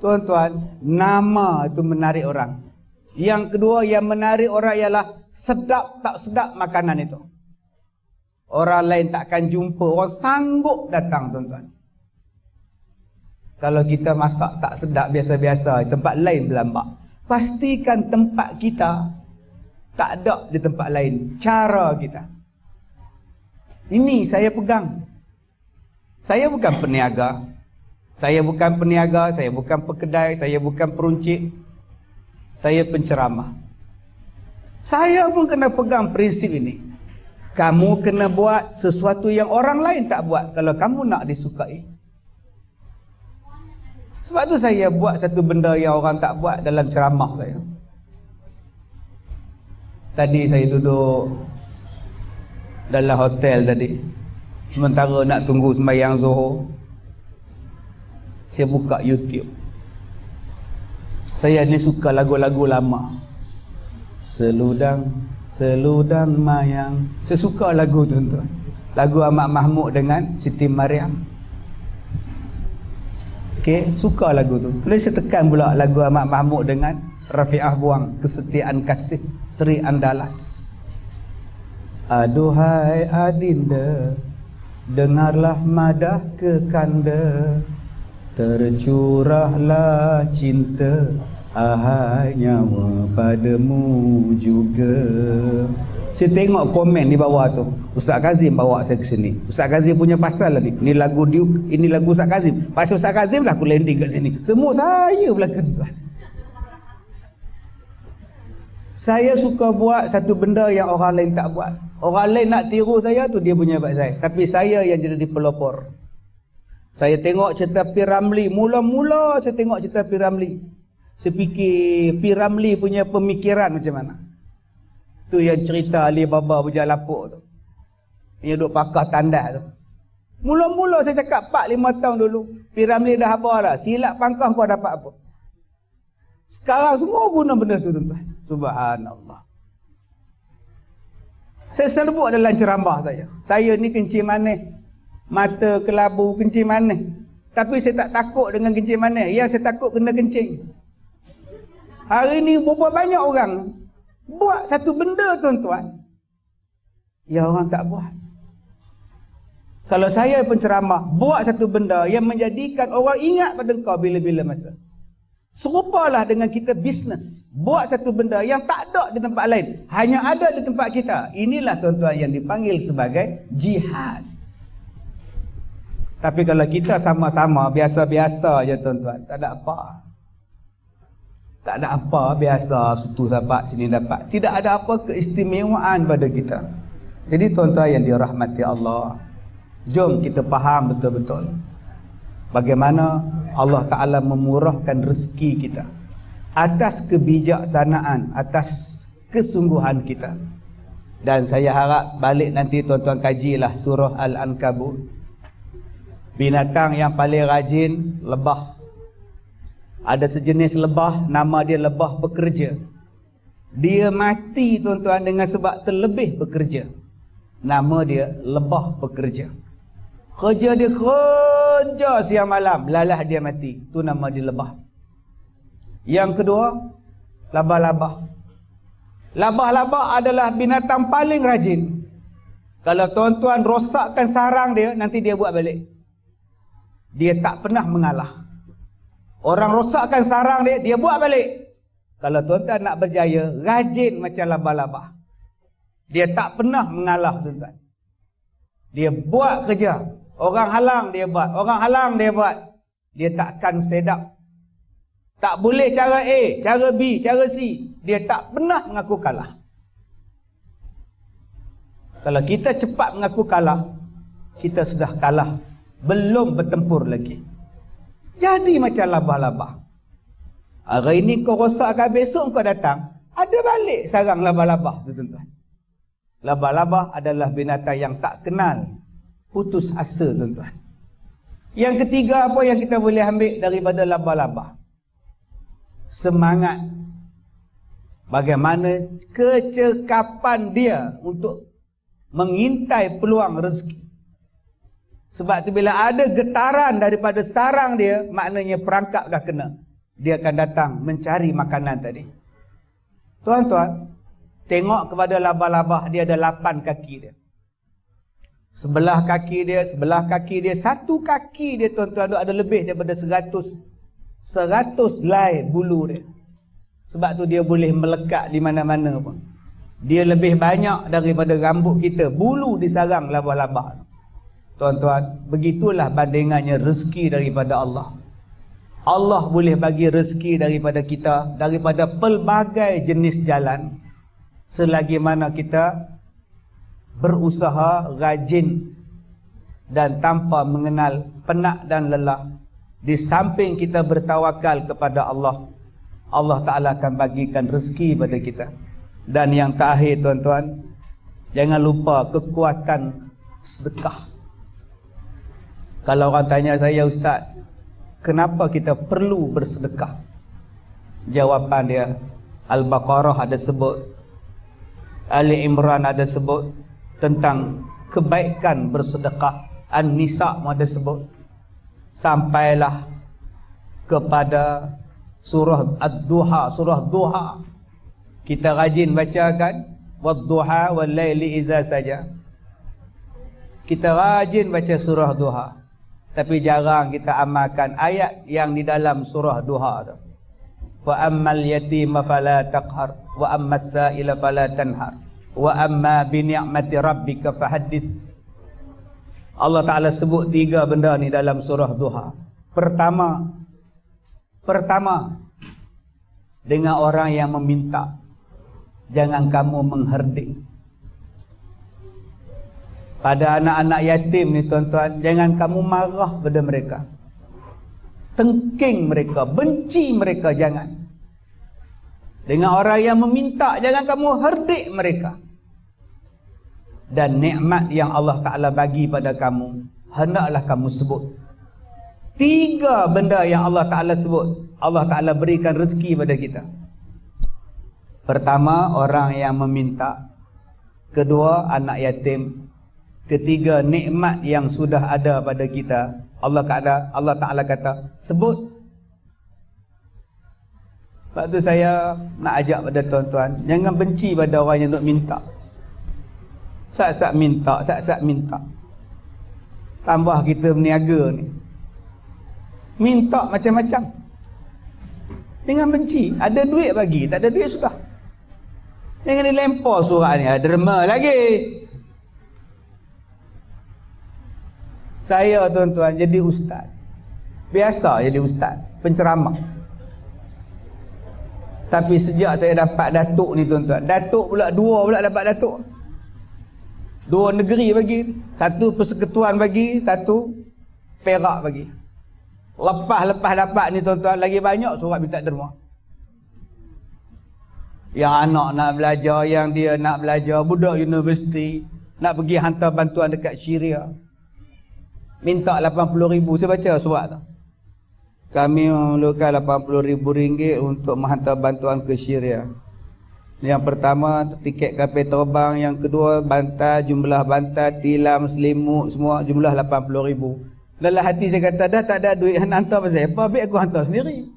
Tuan-tuan, nama itu menarik orang. Yang kedua yang menarik orang ialah sedap tak sedap makanan itu. Orang lain takkan jumpa. Orang sanggup datang tuan-tuan. Kalau kita masak tak sedap biasa-biasa, tempat lain berlambak. Pastikan tempat kita tak ada di tempat lain. Cara kita. Ini saya pegang. Saya bukan peniaga. Saya bukan peniaga, saya bukan pekedai, saya bukan peruncit. Saya penceramah. Saya pun kena pegang prinsip ini. Kamu kena buat sesuatu yang orang lain tak buat kalau kamu nak disukai. Sebab tu saya buat satu benda yang orang tak buat dalam ceramah saya. Tadi saya duduk dalam hotel tadi. Sementara nak tunggu sembahyang Zuhur. Saya buka YouTube. Saya ni suka lagu-lagu lama. Seludang, seludang mayang. Saya suka lagu tu tuan. Lagu Ahmad Mahmud dengan Siti Mariam. Okey, suka lagu tu. Boleh saya tekan pula lagu Ahmad Mahmud dengan Rafi'ah Buang Kesetiaan Kasih Sri Andalas Aduhai adinda Dengarlah madah kekanda Tercurahlah cinta Ahai nyawa padamu juga Saya tengok komen di bawah tu Ustaz Kazim bawa saya ke sini Ustaz Kazim punya pasal lah ni Ini lagu Duke, ini lagu Ustaz Kazim Pasal Ustaz Kazim lah aku landing kat sini Semua saya belakang tuan saya suka buat satu benda yang orang lain tak buat. Orang lain nak tiru saya tu dia punya buat saya. Tapi saya yang jadi pelopor. Saya tengok cerita Piramli. Mula-mula saya tengok cerita Piramli. Saya fikir Piramli punya pemikiran macam mana. Tu yang cerita Ali Baba berjalan lapuk tu. Yang duduk pakar tandas tu. Mula-mula saya cakap 4-5 tahun dulu. Piramli dah apa dah. Silap pangkah kau dapat apa. Sekarang semua guna benda tu tuan-tuan. Subhanallah. Saya serbuk dalam ceramah saya. Saya ni kencing manis. Mata kelabu kencing manis. Tapi saya tak takut dengan kencing manis. Yang saya takut kena kencing. Hari ni berapa banyak orang buat satu benda tuan-tuan. Ya orang tak buat. Kalau saya penceramah buat satu benda yang menjadikan orang ingat pada kau bila-bila masa. Serupalah dengan kita bisnes. Buat satu benda yang tak ada di tempat lain. Hanya ada di tempat kita. Inilah tuan-tuan yang dipanggil sebagai jihad. Tapi kalau kita sama-sama biasa-biasa je tuan-tuan. Tak ada apa. Tak ada apa biasa situ dapat sini dapat. Tidak ada apa keistimewaan pada kita. Jadi tuan-tuan yang dirahmati Allah. Jom kita faham betul-betul. Bagaimana Allah Ta'ala memurahkan rezeki kita Atas kebijaksanaan Atas kesungguhan kita Dan saya harap balik nanti tuan-tuan kajilah surah Al-Ankabut Binatang yang paling rajin Lebah Ada sejenis lebah, nama dia lebah bekerja. Dia mati tuan-tuan dengan sebab terlebih bekerja. Nama dia lebah bekerja. Kerja dia kerja siang malam, lalah dia mati. Tu nama dia lebah. Yang kedua, labah-labah. Labah-labah adalah binatang paling rajin. Kalau tuan-tuan rosakkan sarang dia, nanti dia buat balik. Dia tak pernah mengalah. Orang rosakkan sarang dia, dia buat balik. Kalau tuan-tuan nak berjaya, rajin macam labah-labah. Dia tak pernah mengalah tuan-tuan. Dia buat kerja. Orang halang dia buat. Orang halang dia buat. Dia takkan sedap. Tak boleh cara A, cara B, cara C. Dia tak pernah mengaku kalah. Kalau kita cepat mengaku kalah, kita sudah kalah. Belum bertempur lagi. Jadi macam labah-labah. Hari ini kau rosakkan besok kau datang. Ada balik sarang labah-labah tu tuan-tuan. Labah-labah adalah binatang yang tak kenal putus asa tuan-tuan. Yang ketiga apa yang kita boleh ambil daripada labah-labah? Semangat. Bagaimana kecekapan dia untuk mengintai peluang rezeki. Sebab tu bila ada getaran daripada sarang dia, maknanya perangkap dah kena. Dia akan datang mencari makanan tadi. Tuan-tuan, tengok kepada labah-labah, dia ada lapan kaki dia. Sebelah kaki dia, sebelah kaki dia, satu kaki dia tuan-tuan ada lebih daripada seratus. Seratus lai bulu dia. Sebab tu dia boleh melekat di mana-mana pun. Dia lebih banyak daripada rambut kita. Bulu di sarang labah-labah. Tuan-tuan, begitulah bandingannya rezeki daripada Allah. Allah boleh bagi rezeki daripada kita daripada pelbagai jenis jalan selagi mana kita berusaha rajin dan tanpa mengenal penat dan lelah. Di samping kita bertawakal kepada Allah Allah Taala akan bagikan rezeki pada kita. Dan yang terakhir tuan-tuan jangan lupa kekuatan sedekah kalau orang tanya saya Ustaz Kenapa kita perlu bersedekah? Jawapan dia Al-Baqarah ada sebut Ali Imran ada sebut Tentang kebaikan bersedekah An-Nisa ada sebut. Sampailah Kepada Surah Ad-Duha Surah Duha. Kita rajin bacakan Wad-Duha wal-Layli iza saja. Kita rajin baca surah Duha tapi jarang kita amalkan ayat yang di dalam surah duha tu. Fa ammal yatima fala taqhar wa ammas sa'ila fala tanhar wa amma bi ni'mati rabbika fahaddith Allah Taala sebut tiga benda ni dalam surah duha. Pertama pertama dengan orang yang meminta jangan kamu mengherdik pada anak-anak yatim ni tuan-tuan jangan kamu marah pada mereka. Tengking mereka benci mereka jangan. Dengan orang yang meminta jangan kamu herdik mereka. Dan nikmat yang Allah Taala bagi pada kamu hendaklah kamu sebut. Tiga benda yang Allah Taala sebut Allah Taala berikan rezeki pada kita. Pertama orang yang meminta. Kedua anak yatim Ketiga nikmat yang sudah ada pada kita Allah kata Allah Taala kata sebut Sebab tu saya nak ajak pada tuan-tuan jangan benci pada orang yang nak minta. Sat-sat minta, sat-sat minta. Tambah kita berniaga ni. Minta macam-macam. Jangan benci, ada duit bagi, tak ada duit sudah. Jangan dilempar surat ni, derma lagi. Saya tuan-tuan jadi ustaz. Biasa jadi ustaz, penceramah. Tapi sejak saya dapat datuk ni tuan-tuan, datuk pula dua pula dapat datuk. Dua negeri bagi, satu persekutuan bagi, satu perak bagi. Lepas-lepas dapat ni tuan-tuan, lagi banyak surat minta derma. Yang anak nak belajar, yang dia nak belajar, budak universiti, nak pergi hantar bantuan dekat Syria minta 80 ribu saya baca surat tu kami memerlukan RM80,000 untuk menghantar bantuan ke Syria. Yang pertama tiket kapal terbang, yang kedua bantal, jumlah bantal, tilam, selimut semua jumlah RM80,000. Dalam hati saya kata dah tak ada duit nak hantar pasal apa, biar aku hantar sendiri.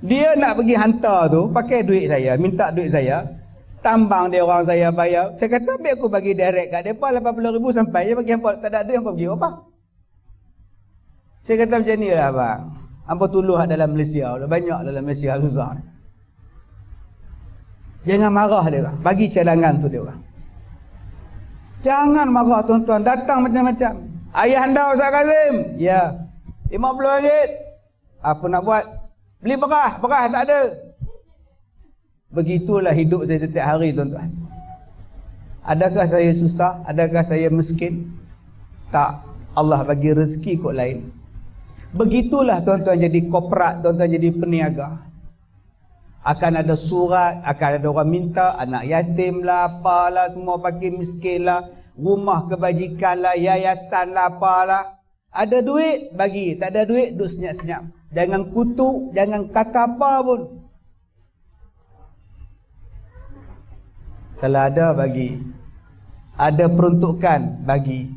Dia nak pergi hantar tu pakai duit saya, minta duit saya, tambang dia orang saya bayar. Saya kata biar aku bagi direct kat depa RM80,000 sampai je bagi hangpa tak ada duit hangpa pergi apa? Saya kata macam ni lah bang. Hangpa tuluh dalam Malaysia, banyak dalam Malaysia susah. Jangan marah dia orang. Bagi cadangan tu dia orang. Jangan marah tuan-tuan. Datang macam-macam. Ayah anda Ustaz Kazim. Ya. RM50. Apa nak buat? Beli berah. Berah tak ada. Begitulah hidup saya setiap hari tuan-tuan. Adakah saya susah? Adakah saya miskin? Tak. Allah bagi rezeki kot lain. Begitulah tuan-tuan jadi koprat, tuan-tuan jadi peniaga. Akan ada surat, akan ada orang minta, anak yatim lah, apalah, semua pakai miskin lah, rumah kebajikan lah, yayasan lah, apalah. Ada duit, bagi. Tak ada duit, duduk senyap-senyap. Jangan kutuk, jangan kata apa pun. Kalau ada, bagi. Ada peruntukan, bagi.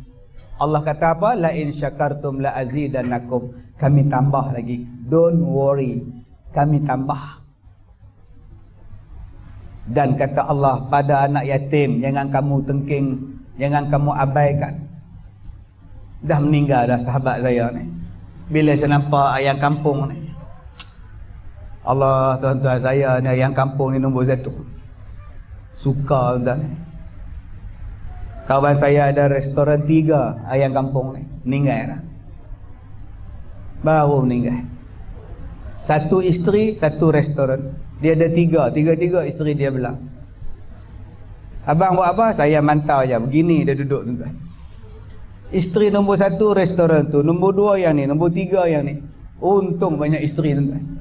Allah kata apa? La in syakartum la azidannakum. Kami tambah lagi. Don't worry. Kami tambah. Dan kata Allah pada anak yatim jangan kamu tengking, jangan kamu abaikan. Dah meninggal dah sahabat saya ni. Bila saya nampak ayam kampung ni. Allah tuan-tuan saya ni ayam kampung ni nombor satu. Suka tuan-tuan ni. Kawan saya ada restoran tiga ayam kampung ni. Meninggal dah. Baru meninggal. Satu isteri, satu restoran. Dia ada tiga. Tiga-tiga isteri dia belah. Abang buat apa? Saya mantau je. Begini dia duduk tuan Isteri nombor satu restoran tu. Nombor dua yang ni. Nombor tiga yang ni. Untung banyak isteri tuan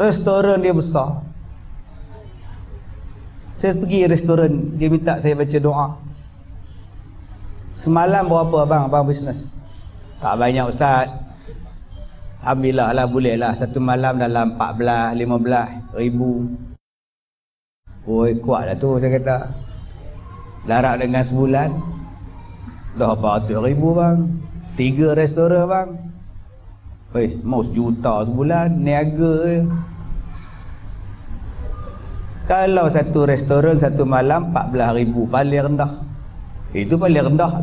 Restoran dia besar. Saya pergi restoran, dia minta saya baca doa. Semalam berapa abang, abang bisnes? Tak banyak ustaz. Alhamdulillah lah boleh lah satu malam dalam 14, 15 ribu. Oi kuat lah tu saya kata. Larak dengan sebulan. Dah berapa ribu bang. Tiga restoran bang. Hei, mau sejuta sebulan. Niaga je. Kalau satu restoran satu malam 14 ribu paling rendah. Itu paling rendah.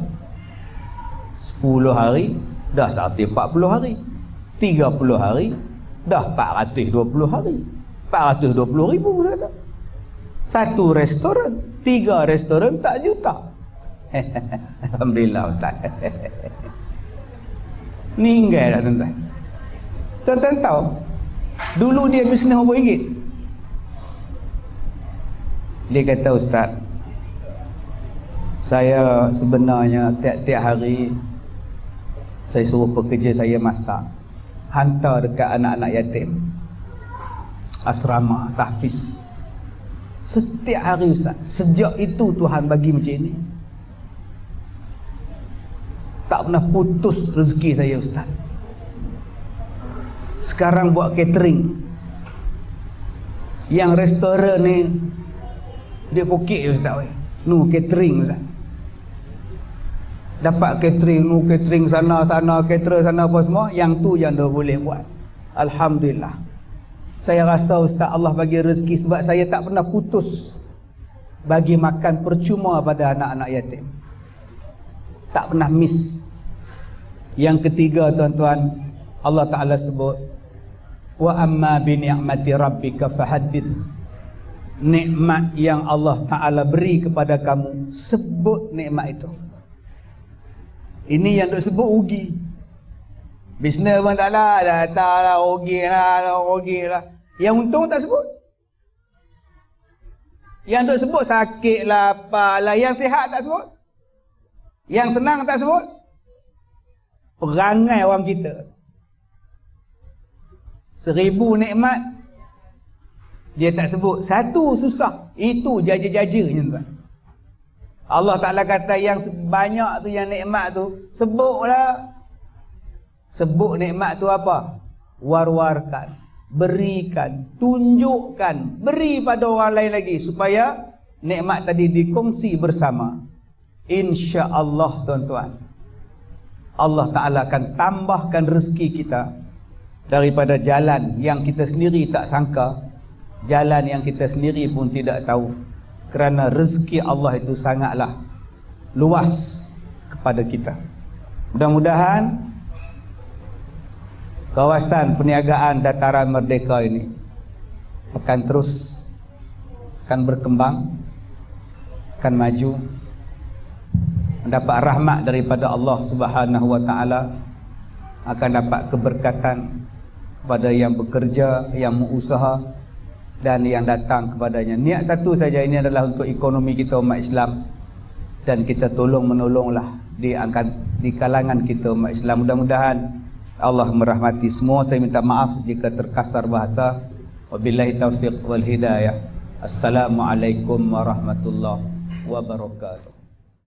10 hari dah 140 hari. 30 hari dah 420 hari. 420 ribu kata. Satu restoran, tiga restoran tak juta. Alhamdulillah Ustaz. Ninggal dah tuan-tuan. Tuan-tuan tahu, dulu dia bisnes berapa ringgit? Dia kata ustaz Saya sebenarnya tiap-tiap hari Saya suruh pekerja saya masak Hantar dekat anak-anak yatim Asrama, tahfiz. Setiap hari ustaz Sejak itu Tuhan bagi macam ini. Tak pernah putus rezeki saya ustaz. Sekarang buat catering. Yang restoran ni dia pokek je ustaz weh. Nu catering ustaz. Dapat catering, nu catering sana sana, caterer sana apa semua, yang tu yang dia boleh buat. Alhamdulillah. Saya rasa ustaz Allah bagi rezeki sebab saya tak pernah putus bagi makan percuma pada anak-anak yatim. Tak pernah miss. Yang ketiga tuan-tuan, Allah Taala sebut wa amma bi ni'mati rabbika fahaddits nikmat yang Allah Ta'ala beri kepada kamu. Sebut nikmat itu. Ini yang tak sebut rugi bisnes pun tak lah datang lah rugi lah rugi lah. Yang untung tak sebut. Yang tak sebut sakit lah apa lah. Yang sihat tak sebut. Yang senang tak sebut. Perangai orang kita. Seribu nikmat dia tak sebut satu susah itu jaja-jajanya tuan Allah Taala kata yang banyak tu yang nikmat tu sebutlah Sebut nikmat tu apa? War-warkan, berikan, tunjukkan, beri pada orang lain lagi supaya nikmat tadi dikongsi bersama. Insya-Allah tuan-tuan. Allah Taala akan tambahkan rezeki kita daripada jalan yang kita sendiri tak sangka, jalan yang kita sendiri pun tidak tahu. Kerana rezeki Allah itu sangatlah luas kepada kita. Mudah-mudahan kawasan perniagaan dataran merdeka ini akan terus akan berkembang, akan maju mendapat rahmat daripada Allah Subhanahu wa taala akan dapat keberkatan kepada yang bekerja, yang mengusaha dan yang datang kepadanya. Niat satu saja ini adalah untuk ekonomi kita umat Islam dan kita tolong menolonglah di angkat di kalangan kita umat Islam. Mudah-mudahan Allah merahmati semua. Saya minta maaf jika terkasar bahasa. Wabillahi taufiq wal hidayah. Assalamualaikum warahmatullahi wabarakatuh.